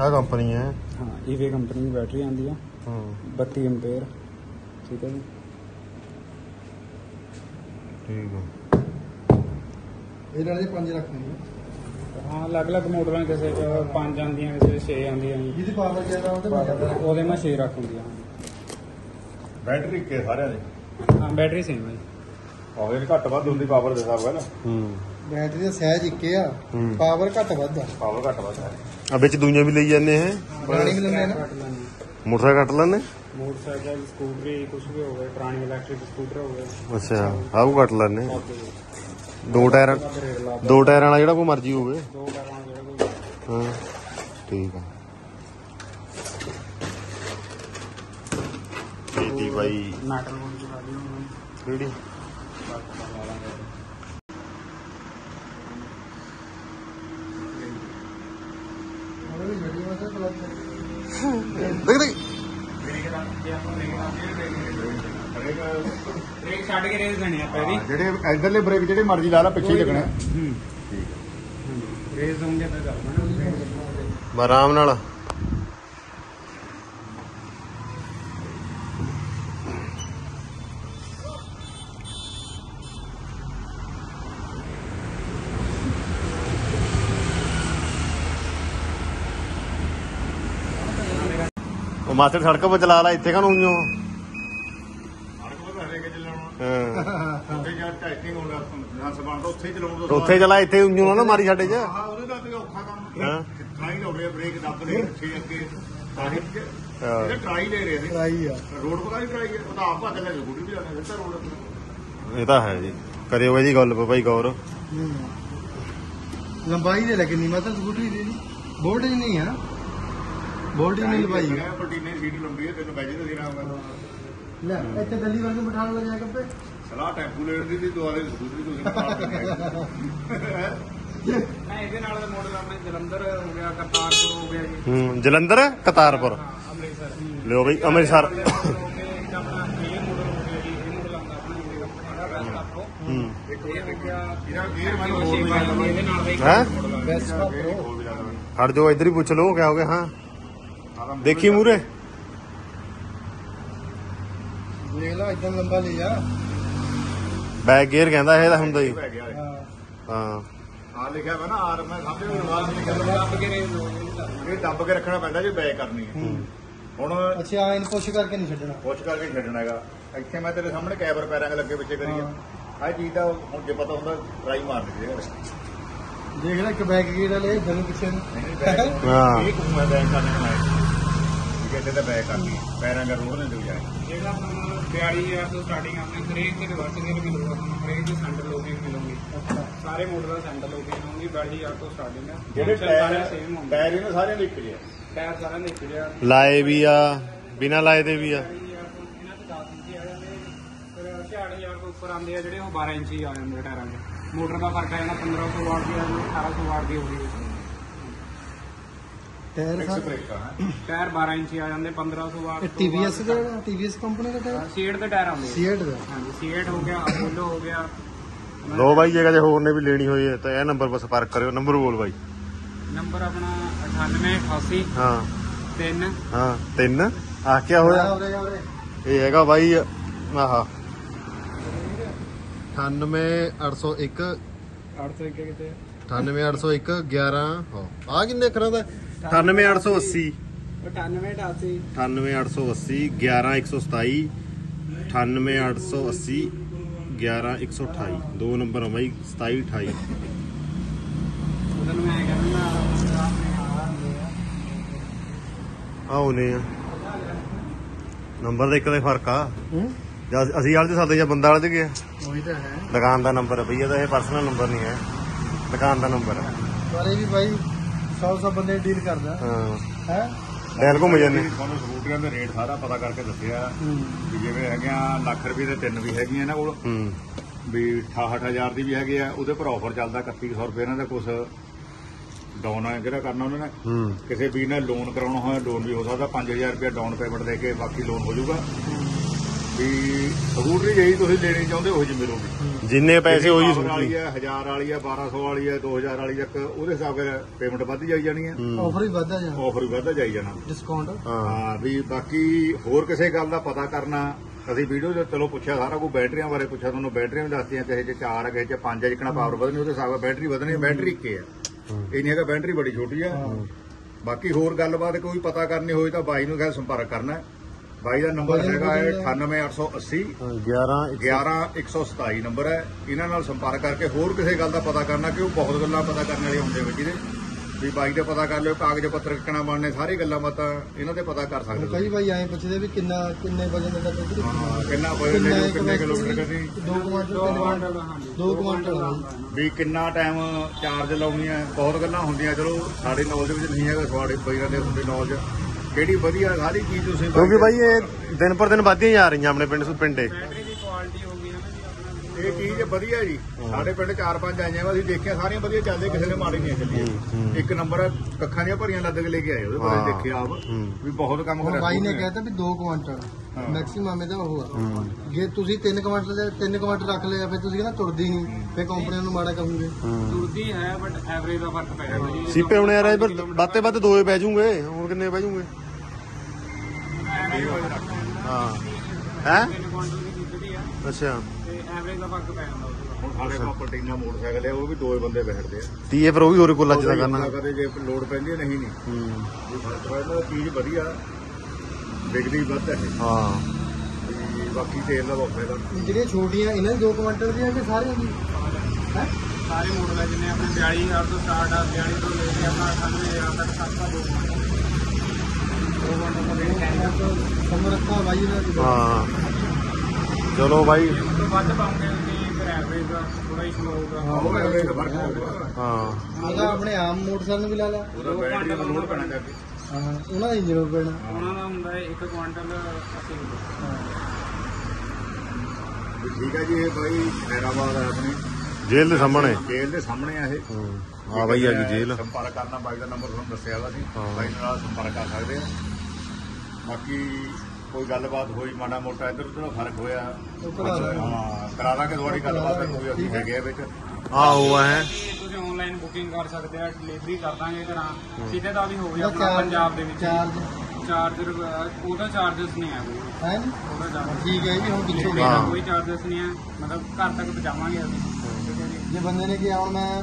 ਆ ਕੰਪਨੀ ਹੈ। ਹਾਂ ਈਵੇ ਕੰਪਨੀ ਦੀ ਬੈਟਰੀ ਆਉਂਦੀ ਆ। ਹਾਂ। 32 ਐਂਪੀਅਰ ਠੀਕ ਹੈ ਜੀ। ਠੀਕ ਹੈ ਇਹਨਾਂ ਦੇ ਪੰਜ ਰੱਖਣੇ ਨੇ ਹਾਂ। ਅਲੱਗ-ਅਲੱਗ ਮਾਡਲਾਂ ਕਿਸੇ ਚ 5 ਆਉਂਦੀਆਂ ਕਿਸੇ ਚ 6 ਆਉਂਦੀਆਂ ਜੀ ਜਿਹਦੀ ਪਾਵਰ ਜ਼ਿਆਦਾ ਉਹਦੇ ਵਿੱਚ ਜ਼ਿਆਦਾ ਉਹਦੇ ਨਾਲ 6 ਰੱਖ ਹੁੰਦੀਆਂ ਬੈਟਰੀ ਕੇ ਸਾਰਿਆਂ ਦੇ? ਹਾਂ ਬੈਟਰੀ ਸੇਮ ਹੈ ਜੀ। ਆਹ ਇਹ ਘੱਟ ਵੱਧ ਹੁੰਦੀ ਪਾਵਰ ਦੇ ਹਿਸਾਬ ਨਾਲ ਹੂੰ। ਬੈਟਰੀ ਦਾ ਸਾਈਜ਼ ਇੱਕੇ ਆ। ਹੂੰ। ਪਾਵਰ ਘੱਟ ਵੱਧ ਆ। ਪਾਵਰ ਘੱਟ ਵੱਧ ਹੈ ਆ ਵਿੱਚ ਦੂਈਆਂ ਵੀ ਲਈ ਜਾਂਦੇ ਹੈ। ਪੁਰਾਣੀ ਵੀ ਲੈਂਦੇ ਆ ਨਾ। ਕੱਟ ਲੈਂਦੇ ਮੋਟਰਸਾਈਕਲ ਕੱਟ ਲੈਂਦੇ? ਮੋਟਰਸਾਈਕਲ ਸਕੂਟਰੀ ਕੁਝ ਵੀ ਹੋਵੇ ਪੁਰਾਣੀ ਇਲੈਕਟ੍ਰਿਕ ਸਕੂਟਰ ਹੋਵੇ ਅੱਛਾ ਆਹ ਕੱਟ ਸਭ ਦੇ ਟਾਇਰਾਂ ਦੋ ਟਾਇਰਾਂ ਵਾਲਾ ਜਿਹੜਾ ਕੋਈ ਮਰਜ਼ੀ ਹੋਵੇ। ਦੋ ਟਾਇਰਾਂ ਜਿਹੜਾ ਕੋਈ ਹਾਂ ਠੀਕ ਆ। ਕੀਤੀ ਬਾਈ। ਮੈਟਲ ਵਾਲੀ ਚਲਾ ਲਈ ਹੁਣ। ਕਿਹੜੀ? ਦੇਖ ਦੇਖ। ਜੇ ਆਪਾਂ ਬ੍ਰੇਕ ਦਾ ਹਰੇਕ ਬ੍ਰੇਕ ਛੱਡ ਕੇ ਰੇਸ ਦੇਣੀ ਆਪਾਂ ਇਹਦੀ। ਜਿਹੜੇ ਇਧਰਲੇ ਬ੍ਰੇਕ ਜਿਹੜੇ ਮਰਜ਼ੀ ਲਾ ਲਾ ਪਿੱਛੇ ਹੀ ਲੱਗਣਾ। ਹੂੰ। ਰੇਸ ਦੋਗੇ ਤਾਂ ਕਰਨਾ ਬਾ ਆਰਾਮ ਨਾਲ। ਮਾਸਟਰ ਸੜਕ 'ਤੇ ਚਲਾ ਲਾ, ਇੱਥੇ ਕਾਹਨੂੰ ਉਈਓ? ਉੱਥੇ ਚਲਾ, ਇੱਥੇ ਉਈਓ ਨਾ ਮਾਰੀ ਸਾਡੇ 'ਚ। ਉਹਦੇ ਦਾ ਤੇ ਔਖਾ ਕੰਮ ਹਾਂ। ਟਰਾਈ ਲਾਉਣੇ ਬ੍ਰੇਕ ਦੱਬ ਰਹੇ ਪਿੱਛੇ ਅੱਗੇ ਸਾਹਿਬ ਹਾਂ। ਇਹ ਟਰਾਈ ਲੈ ਰਹੇ ਸੀ ਟਰਾਈ ਆ ਰੋਡ ਪਤਾ ਨਹੀਂ ਟਰਾਈ ਹੈ ਉਹ ਤਾਂ ਆਪ ਭੱਜ ਲੈ ਸਕੂਟੀ ਵੀ ਜਾਂਦੇ ਸਿੱਧਾ ਰੋਡ ਇਹ ਤਾਂ ਹੈ ਜੀ। ਕਰਿਓ ਇਹਦੀ ਗੱਲ ਪਾ ਭਾਈ ਗੌਰ। ਲੰਬਾਈ ਦੇ ਲੱਗੇ ਨਹੀਂ ਮਤਲਬ ਸਕੂਟਰੀ ਦੀ ਵੋਲਟੇਜ ਨਹੀਂ ਆ। ਵੋਲਟੇਜ ਨਹੀਂ ਲੰਬਾਈ ਆ ਪਲਟੀਨੇ ਸੀਟ ਲੰਬੀ ਹੈ ਤੈਨੂੰ ਬੈਜੇ ਦਾ ਦੇਣਾ ਲੈ ਇੱਥੇ ਦਿੱਲੀ ਵਰਗੇ ਬਿਠਾਣ ਲੱਗ ਜਾ ਕੱਪੇ ਸਲਾਹ ਟੈਂਪੂ ਲੈਣ ਦੀ ਦੀ ਦੁਆਰੇ ਸਕੂਟਰੀ ਤੁਸੀਂ ਨਾ ਇਹਦੇ ਨਾਲ ਦਾ ਮਾਡਲ ਆਪਣੇ ਜਲੰਧਰ ਹੋ ਗਿਆ ਕਰਤਾਰਪੁਰ ਹੋ ਗਿਆ ਜੀ। ਹੂੰ ਜਲੰਧਰ ਕਰਤਾਰਪੁਰ। ਅੰਮ੍ਰਿਤਸਰ। ਲਿਓ ਬਈ ਅੰਮ੍ਰਿਤਸਰ। ਹੋ ਹੋ ਗਿਆ ਜੀ ਇਹ ਮਾਡਲ ਆਉਂਦਾ ਆਪਣਾ ਇਹ ਕੰਪਨੀ ਦਾ ਬੈਸਟ ਆਪਰੋ ਹੂੰ। ਇਹ ਹੋ ਗਿਆ ਇਹਦਾ ਗੇਅਰ ਮੈਂ ਹੋਰ ਹੋਰ ਵੀ ਵੀ ਜਾਂਦੀ ਇਹਦੇ ਨਾਲ ਦਾ ਇੱਕ ਹੈਂ? ਮਾਡਲ ਆ ਬੈਸਟ ਹੋਰ ਪ੍ਰੋ ਵੀ ਜ਼ਿਆਦਾ ਖੜ ਜਾਓ ਇੱਧਰ ਹੀ ਪੁੱਛ ਲਓ ਕਿਆ ਹੋ ਗਿਆ ਹਾਂ। ਦੇਖੀ ਮੂਰੇ ਦੇਖ ਲਾ ਇਦਾਂ ਲੰਬਾ ਲੈ ਜਾ ਬੈਕ ਗੇਅਰ ਕਹਿੰਦਾ ਇਹ ਤਾਂ ਹੁੰਦਾ ਹੀ। ਹਾਂ ਹਾਂ। ਆ ਲਿਖਿਆ ਵਾ ਨਾ ਆਰ ਮੈਂ ਸਾਹਮਣੇ ਵੀ ਆਵਾਜ਼ ਨਹੀਂ ਕਰਦਾ ਦੱਬ ਕੇ ਰੇਸ ਹੋ ਗਈ ਇਹ ਦੱਬ ਕੇ ਰੱਖਣਾ ਪੈਂਦਾ ਜੇ ਬੈਕ ਕਰਨੀ ਹੈ। ਹੁਣ ਅੱਛਾ ਆਇਨ ਪੁਸ਼ ਕਰਕੇ ਨਹੀਂ ਛੱਡਣਾ। ਪੁੱਛ ਕਰਕੇ ਨੀ ਛੱਡਣਾ ਹੈਗਾ। ਇੱਥੇ ਮੈਂ ਤੇਰੇ ਸਾਹਮਣੇ ਕੈਬਰ ਪੈਰਾਂ ਦੇ ਲੱਗੇ ਪਿੱਛੇ ਕਰੀਏ ਹਾਂ। ਆਹ ਚੀਜ਼ ਦਾ ਹੁਣ ਜੇ ਪਤਾ ਹੁੰਦਾ ਟਰਾਈ ਮਾਰ ਦਿੰਦੇ ਦੇਖ ਲੈ ਇੱਕ ਬੈਕ ਗੇਅਰ ਵਾਲੇ ਇਧਰ ਪਿੱਛੇ ਨੂੰ। ਨਹੀਂ ਬੈਕ ਹਾਂ। ਇਹ ਕੁਝ ਮੈਂ ਬੈਕ ਕਰਨੇ ਨੂੰ ਹੈ ਤੇ ਬੈਕ ਕਰਨੀ ਪੈਰਾਂ ਦਾ ਰੋੜ ਨਹੀਂ ਜਾਏ ਜਿਹੜਾ ਆਪਣਾ 42000 ਤੋਂ ਸਟਾਰਟਿੰਗ ਆਪਣੇ ਹਰੇਕ ਦੇ ਰਿਵਰਸ ਗੇਅਰ ਮਿਲੂਗਾ ਤੁਹਾਨੂੰ ਹਰੇਕ ਦੀ ਸੈਂਟਰ ਲੋਕਿੰਗ ਮਿਲੂਗੀ ਅੱਛਾ। ਸਾਰੇ ਮਾਡਲ ਦਾ ਸੈਂਟਰ ਲੋਕਿੰਗ ਹੋਊਗੀ 42000 ਤੋਂ ਸਟਾਰਟਿੰਗ ਹੈ ਜਿਹੜੇ ਟਾਇਰ ਸੇਮ ਹੁੰਦੇ। ਟਾਇਰ ਇਹਨਾਂ ਸਾਰਿਆਂ ਦੇ ਇੱਕ ਜਿਹੇ ਆ। ਟਾਇਰ ਸਾਰਿਆਂ ਦੇ ਇੱਕ ਜਿਹਾ ਲਾਏ ਵੀ ਆ ਬਿਨਾ ਲਾਏ ਦੇ ਵੀ ਆ। ਇਹਨਾਂ ਤੇ 10 ਇੰਚੀ ਆ ਜਾਂਦੇ ਫਿਰ 6000 ਤੋਂ ਉੱਪਰ ਆਉਂਦੇ ਆ ਜਿਹੜੇ ਉਹ 12 ਇੰਚੀ ਆ ਜਾਂਦੇ ਆ ਟਾਇਰਾਂ ਦੇ। ਮੋਟਰ ਦਾ ਫ਼ਰਕ ਆ ਜਾਂਦਾ 1500 ਵਾਟ ਦੀ ਆ ਜਾਂਦੀ 1800 ਵਾਟ ਦੀ ਹੋ ਗਈ। Tyre sir? ਬ੍ਰੇਕਾਂ ਹੈ। ਟਾਇਰ 12 ਇੰਚੀ ਆ ਜਾਂਦੇ 1500 ਵਾਟ ਟੀਵੀਐਸ ਦਾ ਟੀਵੀਐਸ ਕੰਪਨੀ ਦਾ ਟਾਇਰ? ਸੀਟ ਦੇ ਟਾਇਰ ਆਉਂਦੇ ਆ। ਸੀਏਟ ਦਾ? ਹਾਂਜੀ ਸੀਟ ਹੋ ਗਿਆ ਅਪੋਲੋ ਹੋ ਗਿਆ। ਲੋ ਬਾਈ ਜੇ ਕਦੇ ਹੋਰ ਨੇ ਵੀ ਲੈਣੀ ਹੋਈ ਹੈ ਤਾਂ ਇਹ ਨੰਬਰ 'ਤੇ ਸੰਪਰਕ ਕਰਿਓ। ਨੰਬਰ ਬੋਲ ਬਾਈ। ਨੰਬਰ ਆਪਣਾ 9888 ਹਾਂ। 3 ਹਾਂ ਤਿੰਨ। ਆ ਕੀ ਹੋਇਆ? ਇਹ ਹੈਗਾ ਬਾਈ ਆਹਾ। 98801 801 ਕਿਤੇ 98801 11 ਆ ਕਿੰਨੇ ਅੱਖਰਾਂ ਦਾ? 98880 9888 98880 11127 98880 11128 ਦੋ ਨੰਬਰ ਆ ਬਾਈ 27 28 ਉਹਦਾ ਨੂੰ ਮੈਂ ਕਹਿੰਦਾ ਆਪਣੇ ਆ ਆਉਨੇ ਆ। ਨੰਬਰ ਦਾ ਇੱਕ ਦਾ ਫ਼ਰਕ ਆ। ਜਦ ਅਸੀਂ ਵਾਲੇ ਤੇ ਸਾਡੇ ਜਾਂ ਬੰਦਾ ਵਾਲੇ ਤੇ ਗਿਆ ਉਹੀ ਤਾਂ ਹੈ। ਦੁਕਾਨ ਦਾ ਨੰਬਰ ਹੈ ਭਈਆ ਦਾ ਇਹ ਪਰਸਨਲ ਨੰਬਰ ਨਹੀਂ ਹੈ। ਦੁਕਾਨ ਦਾ ਨੰਬਰ ਹੈ ਪਰ ਇਹ ਵੀ ਬਾਈ 100 100 ਬੰਦੇ ਡੀਲ ਕਰਦਾ। ਹਾਂ। ਹੈ? ਡੈਲ ਘੁੰਮ ਜਾਂਦੇ। ਤੁਹਾਨੂੰ ਸਕੂਟਰੀਆਂ ਦੇ ਰੇਟ ਸਾਰਾ ਪਤਾ ਕਰਕੇ ਦੱਸਿਆ ਵੀ ਜਿਵੇਂ ਹੈਗੀਆਂ ਲੱਖ ਰੁਪਏ ਦੇ ਤਿੰਨ ਵੀ ਹੈਗੀਆਂ ਇਹਨਾਂ ਕੋਲ। ਵੀ 68000 ਦੀ ਵੀ ਹੈਗੀ ਆ ਉਹਦੇ ਪਰ ਆਫਰ ਚੱਲਦਾ 3100 ਰੁਪਏ ਇਹਨਾਂ ਦਾ ਕੁਝ ਡਾਊਨ ਆ ਜਿਹੜਾ ਕਰਨਾ ਉਹਨਾਂ ਨੇ? ਕਿਸੇ ਵੀ ਨੇ ਲੋਨ ਕਰਾਉਣਾ ਹੋਇਆ ਲੋਨ ਵੀ ਹੋ ਸਕਦਾ 5000 ਰੁਪਏ ਡਾਊਨ ਪੇਮੈਂਟ ਦੇ ਕੇ ਬਾਕੀ ਲੋਨ ਹੋ ਜਾਊਗਾ। ਵੀ ਸਕੂਟਰੀ ਜਿਹੀ ਤੁਸੀਂ ਲੈਣੀ ਚਾਹੁੰਦੇ ਉਹ ਜਿਹੀ ਮਿਲੂਗੀ ਜਿੰਨੇ ਪੈਸੇ ਹੋਈ Power ਵਾਲੀ ਸੁਣਦੀ ਹੈ 1000 ਵਾਲੀ ਹੈ 1200 ਵਾਲੀ ਹੈ 2000 ਵਾਲੀ ਤੱਕ ਉਹਦੇ ਹਿਸਾਬ ਨਾਲ ਪੇਮੈਂਟ ਵੱਧ ਜਾਈ ਜਾਣੀ ਹੈ। ਆਫਰ ਵੀ ਵੱਧਦਾ ਜਾ? ਆਫਰ ਵੀ ਵੱਧਦਾ ਜਾਈ ਜਾਣਾ। ਡਿਸਕਾਊਂਟ ਹਾਂ। ਹਾਂ ਵੀ ਬਾਕੀ ਹੋਰ ਕਿਸੇ ਗੱਲ ਦਾ ਪਤਾ ਕਰਨਾ ਅਸੀਂ ਵੀਡੀਓ ਦੇ ਚਲੋ ਪੁੱਛਿਆ ਸਾਰਾ ਕੋਈ ਬੈਟਰੀਆਂ ਬਾਰੇ ਪੁੱਛਿਆ ਤੁਹਾਨੂੰ ਬੈਟਰੀਆਂ ਵੀ ਦੱਸਤੀਆਂ ਕਿਸੇ ਚ 4 ਹੈ ਕਿਸੇ ਚ 5 ਹੈ ਜਿਕਣਾ ਪਾਵਰ ਵਧਣੀ ਉਹਦੇ ਹਿਸਾਬ ਨਾਲ ਬੈਟਰੀ ਵਧਣੀ ਹੈ ਬੈਟਰੀ ਇੱਕੇ ਹੈ। ਇਹ ਨਹੀਂ ਹੈਗਾ ਬੈਟਰੀ ਬੜੀ ਛੋਟੀ ਹੈ। ਬਾਕੀ ਹੋਰ ਗੱਲਬਾਤ ਕੋਈ ਪਤਾ ਕਰਨੀ ਹੋਈ ਤਾਂ ਬਾਈ ਨੂੰ ਕਹਿ ਸੰਪਰਕ ਕਰਨਾ। ਹੈ। ਬਾਈ ਦਾ ਨੰਬਰ ਹੈਗਾ ਹੈ ਵਜਨ 98880 11 11127 ਨੰਬਰ ਹੈ। ਇਹਨਾਂ ਨਾਲ ਸੰਪਰਕ ਕਰਕੇ ਹੋਰ ਕਿਸੇ ਗੱਲ ਦਾ ਪਤਾ ਕਰਨਾ ਕਿ ਉਹ ਬਹੁਤ ਗੱਲਾਂ ਪਤਾ ਕਰਨ ਵਾਲੇ ਹੁੰਦੇ ਵਿੱਚ ਇਹਦੇ। ਵੀ ਬਾਈ ਦਾ ਪਤਾ ਕਰ ਲਿਓ ਕਾਗਜ਼ ਪੱਤਰ ਕਿੱਕਣਾ ਬਣਨੇ ਸਾਰੀ ਗੱਲਾਂ ਬਾਤਾਂ ਇਹਨਾਂ ਤੇ ਪਤਾ ਕਰ ਸਕਦੇ ਕਈ ਬਾਈ ਐਂ ਪੁੱਛਦੇ ਵੀ ਕਿੰਨਾ ਕਿੰਨੇ ਵਜਨ ਦਾ ਟਰੈਕਟਰ ਹਾਂ, ਕਿੰਨਾ ਵਜਨ ਲੈ ਕਿੰਨੇ ਕਿਲੋਮੀਟਰ ਕਦੀ 2 ਕੁਆਂਟਲ ਤਿੰਨ ਕੁਆਂਟਲ ਹਾਂਜੀ। 2 ਕੁਆਂਟਲ। ਵੀ ਕਿੰਨਾ ਟਾਈਮ ਚਾਰਜ ਲਾਉਣੀ ਹੈ? ਬਹੁਤ ਗੱਲਾਂ ਹੁੰਦੀਆਂ ਚਲੋ ਸਾਡੇ ਨੌਲੇਜ ਵਿੱਚ ਨਹੀਂ ਹੈਗਾ ਤੁਹਾਡੇ ਬਈਆਂ ਦੇ ਹੁੰਦੇ ਨੌਲੇਜ ਕਿਹੜੀ ਵਧੀਆ ਸਾਰੀ ਚੀਜ਼ ਤੁਸੀਂ ਕਿਉਂਕਿ ਬਾਈ ਇਹ ਦਿਨ ਪਰ ਦਿਨ ਵੱਧਦੀਆਂ ਜਾ ਰਹੀਆਂ ਆਪਣੇ ਪਿੰਡ ਪਿੰਡੇ। ਬੈਟਰੀ ਦੀ ਕੁਆਲਿਟੀ ਹੋ ਗਈ ਨਾ ਜੀ ਆਪਣਾ। ਇਹ ਚੀਜ਼ ਵਧੀਆ ਜੀ। ਸਾਡੇ ਪਿੰਡ ਚਾਰ ਪੰਜ ਆਈਆਂ ਵਾ ਅਸੀਂ ਦੇਖਿਆ ਸਾਰੀਆਂ ਵਧੀਆ ਚੱਲਦੇ ਕਿਸੇ ਨੇ ਮਾੜੀ ਨਹੀਂ ਚੱਲੀ ਇੱਕ ਨੰਬਰ ਕੱਖਾਂ ਦੀਆਂ ਭਰੀਆਂ ਲੱਦ ਕੇ ਲੈ ਕੇ ਆਏ ਉਹਦੇ ਬਾਰੇ। ਦੇਖਿਆ ਆਪ ਵੀ ਬਹੁਤ ਕੰਮ ਕਰਿਆ ਬਾਈ ਨੇ ਕਹਿਤਾ ਵੀ 2 ਕੁਆਂਟਲ। ਮੈਕਸਿਮਮ ਇਹਦਾ ਉਹ ਆ। ਜੇ ਤੁਸੀਂ 3 ਕੁਆਂਟਲ ਦੇ 3 ਕੁਆਂਟਲ ਰੱਖ ਲਿਆ ਫਿਰ ਤੁਸੀਂ ਕਹਿੰਦਾ ਤੁਰਦੀ ਨਹੀਂ ਫਿਰ ਕੰਪਨੀ ਨੂੰ ਮਾੜਾ ਕਹੋਗੇ। ਤੁਰਦੀ ਹੈ ਬਟ ਐਵਰੇਜ ਦਾ ਫ਼ਰਕ ਪੈ ਜਾਂਦਾ ਜੀ ਸੀਪੇ ਹੁਣ ਯਾਰ ਇਹ ਪਰ ਵੱਧ ਤੇ ਵੱਧ ਦੋਏ ਬਹਿ ਜੂਗੇ ਹੁਣ ਕਿੰਨੇ ਬਹਿ ਜੂਗੇ ਹਾਂ। ਹੈ? ਦੀ ਦੁੱਧਦੀ ਆ। ਅੱਛਾ। ਤੇ ਦਾ ਪੈ ਜਾਂਦਾ ਉਹਦੇ ਹੁਣ ਸਾਡੇ ਕੋਲ ਪਲਟੀਨਾ ਮੋਟਰਸਾਈਕਲ ਹੈ ਉਹ ਵੀ ਦੋਏ ਬੰਦੇ ਬੈਠਦੇ ਆ। ਤੀਏ ਫਿਰ ਉਹ ਵੀ ਹੋਰ ਕੋਈ ਲੱਜ ਦਾ ਕਰਨਾ। ਕਦੇ ਜੇ ਲੋਡ ਪੈਂਦੀ ਹੈ, ਨਹੀਂ ਨਹੀਂ। ਹੂੰ। ਵੀ ਫ਼ਰਕ ਪੈਂਦਾ ਚੀਜ਼ ਵਧੀਆ। ਵਿਕਦੀ ਵੱਧ ਹੈ ਹਾਂ। ਵੀ ਬਾਕੀ ਤੇਲ ਦਾ ਬਹੁਤ ਫਾਇਦਾ। ਜਿਹੜੀਆਂ ਛੋਟੀਆਂ ਇਹਨਾਂ ਦੀ 2 ਕੁਆਂਟਲ ਦੀਆਂ ਕਿ ਸਾਰੀਆਂ ਦੀ? ਹੈ? ਸਾਰੇ ਮਾਡਲ ਆ ਜਿੰਨੇ ਆਪਣੇ 42000 ਤੋਂ ਸਟਾਰਟ ਆ 42 ਤੋਂ ਲੈ ਕੇ ਆਪਣਾ 98000 ਤੱਕ ਸਭ ਦਾ ਦੋ ਸਮਰ ਰੱਖਾ ਬਾਈ ਹਾਂ। ਚਲੋ ਬਾਈ। ਵੱਧ ਪਾਉਂਗੇ ਤੁਸੀਂ ਫਿਰ ਐਵਰੇਜ ਦਾ ਥੋੜਾ ਹੀ। ਸਲੋ ਹੋਊਗਾ ਉਹ ਐਵਰੇਜ ਦਾ ਫ਼ਰਕ ਹੋਊਗਾ ਹਾਂ ਉਹਦਾ ਆਪਣੇ ਆਮ ਮੋਟਰਸਾਈਕਲ ਵੀ ਲਾ ਲਾ। ਉਹਦਾ ਬੈਟਰੀ ਦਾ ਲੋਡ ਪੈਣਾ ਕਰਕੇ। ਹਾਂ ਉਹਨਾਂ ਦਾ ਇੰਜਨ ਪੈਣਾ। ਉਹਨਾਂ ਦਾ ਹੁੰਦਾ ਹੈ 1 ਕੁਆਂਟਲ 80 ਕਿਲੋ ਠੀਕ ਹੈ ਜੀ ਇਹ ਬਾਈ ਖੈਰਾਬਾਦ ਹੈ ਆਪਣੀ। ਜੇਲ੍ਹ ਦੇ ਸਾਹਮਣੇ। ਜੇਲ੍ਹ ਦੇ ਸਾਹਮਣੇ ਆ ਇਹ। ਆ ਬਾਈ ਆ ਗਈ ਜੇਲ੍ਹ। ਸੰਪਰਕ ਕਰਨਾ ਬਾਈ ਦਾ ਨੰਬਰ ਤੁਹਾਨੂੰ ਦੱਸਿਆ ਵਾ ਸੀ ਹਾਂ। ਬਾਈ ਨਾਲ ਸੰਪਰਕ ਕਰ ਸਕਦੇ ਆ। ਬਾਕੀ ਕੋਈ ਗੱਲਬਾਤ ਹੋਈ ਮਾੜਾ ਮੋਟਾ ਇੱਧਰ ਉੱਧਰ ਫ਼ਰਕ ਹੋਇਆ। ਹਾਂ ਕਰਾ ਲਾਂਗੇ ਤੁਹਾਡੀ ਗੱਲਬਾਤ ਕੋਈ ਅਸੀਂ ਹੈਗੇ ਆ ਵਿੱਚ। ਆ ਹੋਆ ਹੈ। ਤੁਸੀਂ ਆਨਲਾਈਨ ਬੁਕਿੰਗ ਕਰ ਸਕਦੇ ਆ ਡਿਲੀਵਰੀ ਕਰ ਦਾਂਗੇ ਘਰਾਂ। ਸਿੱਧੇ ਦਾ ਵੀ ਹੋ ਗਿਆ ਆਪਣਾ ਪੰਜਾਬ ਦੇ ਵਿੱਚ। ਚਾਰਜ ਚਾਰਜਰ ਉਹਦਾ ਚਾਰਜਸ ਨਹੀਂ ਹੈ? ਕੋਈ ਹੈ ਉਹਦਾ ਚਾਰਜ ਠੀਕ ਹੈ ਜੀ ਹੁਣ ਪਿੱਛੋਂ ਮੇਰਾ ਕੋਈ ਚਾਰਜਸ ਨਹੀਂ ਹੈ ਮਤਲਬ ਘਰ ਤੱਕ ਪਹੁੰਚਾਵਾਂਗੇ ਅਸੀਂ। ਜੇ। ਬੰਦੇ ਨੇ ਕਿਹਾ ਹੁਣ ਮੈਂ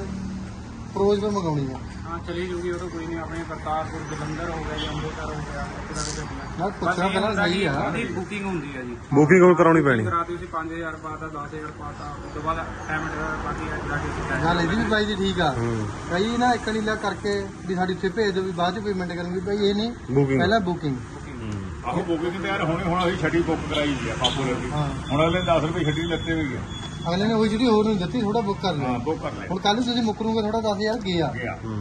ਪ੍ਰੋਜ ਪਰ ਮੰਗਾਉਣੀ ਆ। ਹਾਂ ਚਲੀ ਜੂਗੀ ਉਹ ਤਾਂ ਕੋਈ ਨਹੀਂ ਆਪਣੇ ਕਰਤਾਰਪੁਰ ਜਲੰਧਰ ਹੋ ਗਿਆ ਜਾਂ ਅੰਮ੍ਰਿਤਸਰ ਹੋ ਗਿਆ ਇੱਦਾਂ ਦੇ ਮੈਂ ਪੁੱਛਣਾ ਪਹਿਲਾਂ ਸਹੀ ਆ। ਉਹਦੀ ਬੁਕਿੰਗ ਹੁੰਦੀ ਹੈ ਜੀ। ਬੁਕਿੰਗ ਹੁਣ ਕਰਾਉਣੀ ਪੈਣੀ। ਕਰਾਤੀ ਤੁਸੀਂ 5000 ਪਾਤਾ 10000 ਪਾਤਾ ਉਸ ਤੋਂ ਬਾਅਦ ਪੇਮੈਂਟ ਬਾਕੀ ਹੈ ਜਾ ਕੇ ਗੱਲ ਇਹਦੀ ਵੀ ਬਾਈ ਜੀ ਠੀਕ ਆ। ਕਈ ਨਾ ਇੱਕ ਨੀਲਾ ਕਰਕੇ ਵੀ ਸਾਡੀ ਉੱਥੇ ਭੇਜ ਦਿਓ ਵੀ ਬਾਅਦ ਚ ਪੇਮੈਂਟ ਕਰਾਂਗੇ ਭਾਈ ਇਹ ਨਹੀਂ ਬੁਕਿੰਗ ਪਹਿਲਾਂ ਬੁਕਿੰਗ ਆਹੋ ਬੁਕਿੰਗ ਤੇ ਯਾਰ ਹੁਣੇ ਹੁਣ ਅਸੀਂ ਛੱਡੀ ਬੁੱਕ ਕਰਾਈ ਦੀ ਆ ਪਾਪੂਲਰ ਦੀ ਹਾਂ। ਹੁਣ ਅਗਲੇ 10 ਰੁਪਏ ਛੱਡੀ ਲੱਤੇ ਵੀ ਗਿਆ ਅਗਲੇ ਨੇ ਉਹੀ ਜਿਹੜੀ ਹੋਰ ਨਹੀਂ ਦਿੱਤੀ ਥੋੜਾ ਬੁੱਕ ਕਰ ਹਾਂ ਲਿਆ ਬੁੱਕ ਕਰ ਲੈ ਹੁਣ ਕੱਲ ਨੂੰ ਤੁਸੀਂ ਮੁਕਰੂਗੇ ਥੋੜਾ 10000 ਗਿਆ। ਗਿਆ ਹੂੰ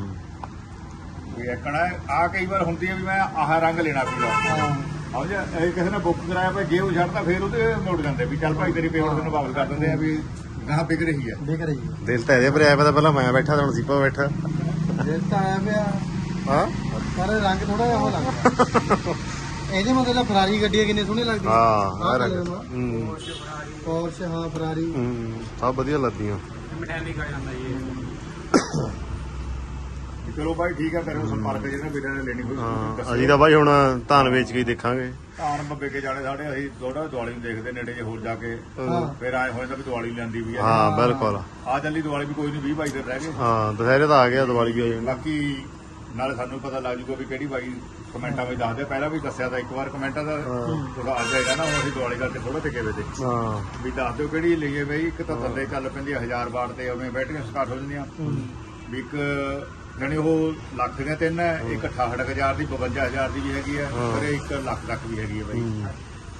ਵੀ ਇੱਕਣਾ ਆ ਕਈ ਵਾਰ ਹੁੰਦੀ ਹੈ ਵੀ ਮੈਂ ਆਹ ਰੰਗ ਲੈਣਾ ਪੀਲਾ ਹਾਂ। ਆਹ ਜੇ ਇਹ ਕਿਸੇ ਨੇ ਬੁੱਕ ਕਰਾਇਆ ਭਾਈ ਜੇ ਉਹ ਛੱਡਦਾ ਫਿਰ ਉਹਦੇ ਮੁੜ ਜਾਂਦੇ ਵੀ ਚੱਲ ਭਾਈ ਤੇਰੀ ਪੇਮੈਂਟ ਤੈਨੂੰ ਵਾਪਸ ਕਰ ਦਿੰਦੇ ਆ ਵੀ ਗਾਹ ਵਿਕ ਰਹੀ ਹੈ ਦੇਖ ਰਹੀ ਦਿਲ ਤਾਂ ਇਹਦੇ ਪਰ ਆਇਆ ਪਤਾ ਪਹਿਲਾਂ ਮੈਂ ਬੈਠਾ ਤਾਂ ਹੁਣ ਸੀਪਾ ਬੈਠਾ। ਜੇ ਤਾਂ ਆਇਆ ਪਿਆ। ਹਾਂ। ਪਰ ਰੰਗ ਥੋੜਾ ਜਿਹਾ ਉਹ ਲੱਗਦਾ। ਇਹਦੇ ਮਤਲਬ ਫਰਾਰੀ ਗੱਡੀਆਂ ਕਿੰਨੇ ਸੋਹਣੇ ਲੱਗਦੀਆਂ ਹਾਂ ਆ ਆਹ ਰੰਗ। ਹੂੰ। ਪੋਰਸ਼ ਹਾਂ ਫਰਾਰੀ। ਹੂੰ ਸਭ ਵਧੀਆ ਲੱਗਦੀਆਂ। ਮਕੈਨਿਕ ਆ ਜਾਂਦਾ ਜੀ ਇਹ। ਚਲੋ ਬਾਈ ਠੀਕ ਆ ਕਰਿਓ ਸੰਪਰਕ ਜਿਹਨਾਂ ਵੀਰਾਂ ਨੇ ਲੈਣੀ ਹੋਈ ਹਾਂ ਅਸੀਂ ਤਾਂ ਬਾਈ ਹੁਣ ਧਾਨ ਵੇਚ ਕੇ ਹੀ ਦੇਖਾਂਗੇ। ਧਾਨ ਬੱਬੇ ਕੇ ਜਾਣੇ ਸਾਡੇ ਅਸੀਂ ਥੋੜਾ ਦਿਵਾਲੀ ਨੂੰ ਦੇਖਦੇ ਨੇੜੇ ਜੇ ਹੋਰ ਜਾ ਕੇ। ਫਿਰ ਆਏ ਹੋਏ ਤਾਂ ਵੀ ਦਿਵਾਲੀ ਲੈਂਦੀ ਵੀ ਆ। ਹਾਂ ਬਿਲਕੁਲ। ਆ ਚੱਲੀ ਦਿਵਾਲੀ ਵੀ ਕੋਈ ਨਹੀਂ 20 22 ਦਿਨ ਰਹਿ ਗਏ। ਹਾਂ ਦੁਸਹਿਰੇ ਤਾਂ ਆ ਗਿਆ ਦੀਵਾਲੀ ਵੀ ਆ ਜਾਣੀ ਬਾਕੀ ਨਾਲੇ ਸਾਨੂੰ ਪਤਾ ਲੱਗ ਜੂਗਾ ਵੀ ਕਿਹੜੀ ਬਾਈ ਕਮੈਂਟਾਂ ਵਿੱਚ ਦੱਸਦੇ ਪਹਿਲਾਂ ਵੀ ਦੱਸਿਆ ਤਾਂ ਇੱਕ ਵਾਰ ਕਮੈਂਟਾਂ ਦਾ ਥੋੜਾ ਆ ਜਾਏਗਾ ਨਾ ਹੁਣ ਅਸੀਂ ਦਿਵਾਲੀ ਕਰਕੇ ਥੋੜਾ ਟਿਕੇ ਵੇ ਤੇ ਹਾਂ। ਵੀ ਦੱਸ ਦਿਓ ਕਿਹੜੀ ਲਈਏ ਬਈ ਇੱਕ ਤਾਂ ਥੱਲੇ ਚੱਲ ਪੈਂਦੀ ਆ 1000 ਵਾਟ ਤੇ ਉਵੇਂ ਬੈਟਰੀਆਂ ਸਟਾਰਟ ਹੋ ਜਾਂਦੀਆਂ। ਵੀ ਇੱਕ ਜਾਣੀ ਉਹ ਲੱਖ ਦੀਆਂ ਤਿੰਨ ਹੈ ਇੱਕ 68000 ਦੀ 52000 ਦੀ ਵੀ ਹੈਗੀ ਹੈ। ਪਰ ਇਹ ਇੱਕ ਲੱਖ ਤੱਕ ਵੀ ਹੈਗੀ ਹੈ ਬਈ।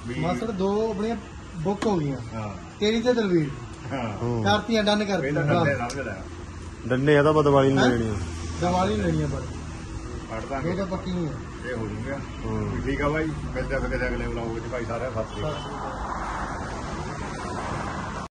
ਵੀ ਮਾਸੜ ਦੋ ਆਪਣੀਆਂ ਬੁੱਕ ਹੋ ਗਈਆਂ। ਹਾਂ। ਤੇਰੀ ਤੇ ਦਲਵੀਰ। ਹਾਂ। ਕਰਤੀਆਂ ਡਨ ਕਰਤੀਆਂ ਡੰਡੇ ਆ ਤਾਂ ਬਦਵਾਲੀ ਨਹੀਂ ਲੈਣੀ ਦੀਵਾਲੀ ਨੂੰ ਲੈਣੀਆਂ ਪਰ। ਫੜ ਦਾਂਗੇ। ਤਾਂ ਪੱਕੀਆਂ ਇਹ ਹੋ ਜੂਗਾ। ਹੂੰ। ਵੀ ਠੀਕ ਆ ਬਾਈ ਮਿਲਦੇ ਆ ਫਿਰ ਅਗਲੇ ਵਲੌਗ ਵਿੱਚ। ਭਾਈ ਸਾਰਿਆਂ ਨੂੰ ਸਤਿ ਸ਼੍ਰੀ ਅਕਾਲ।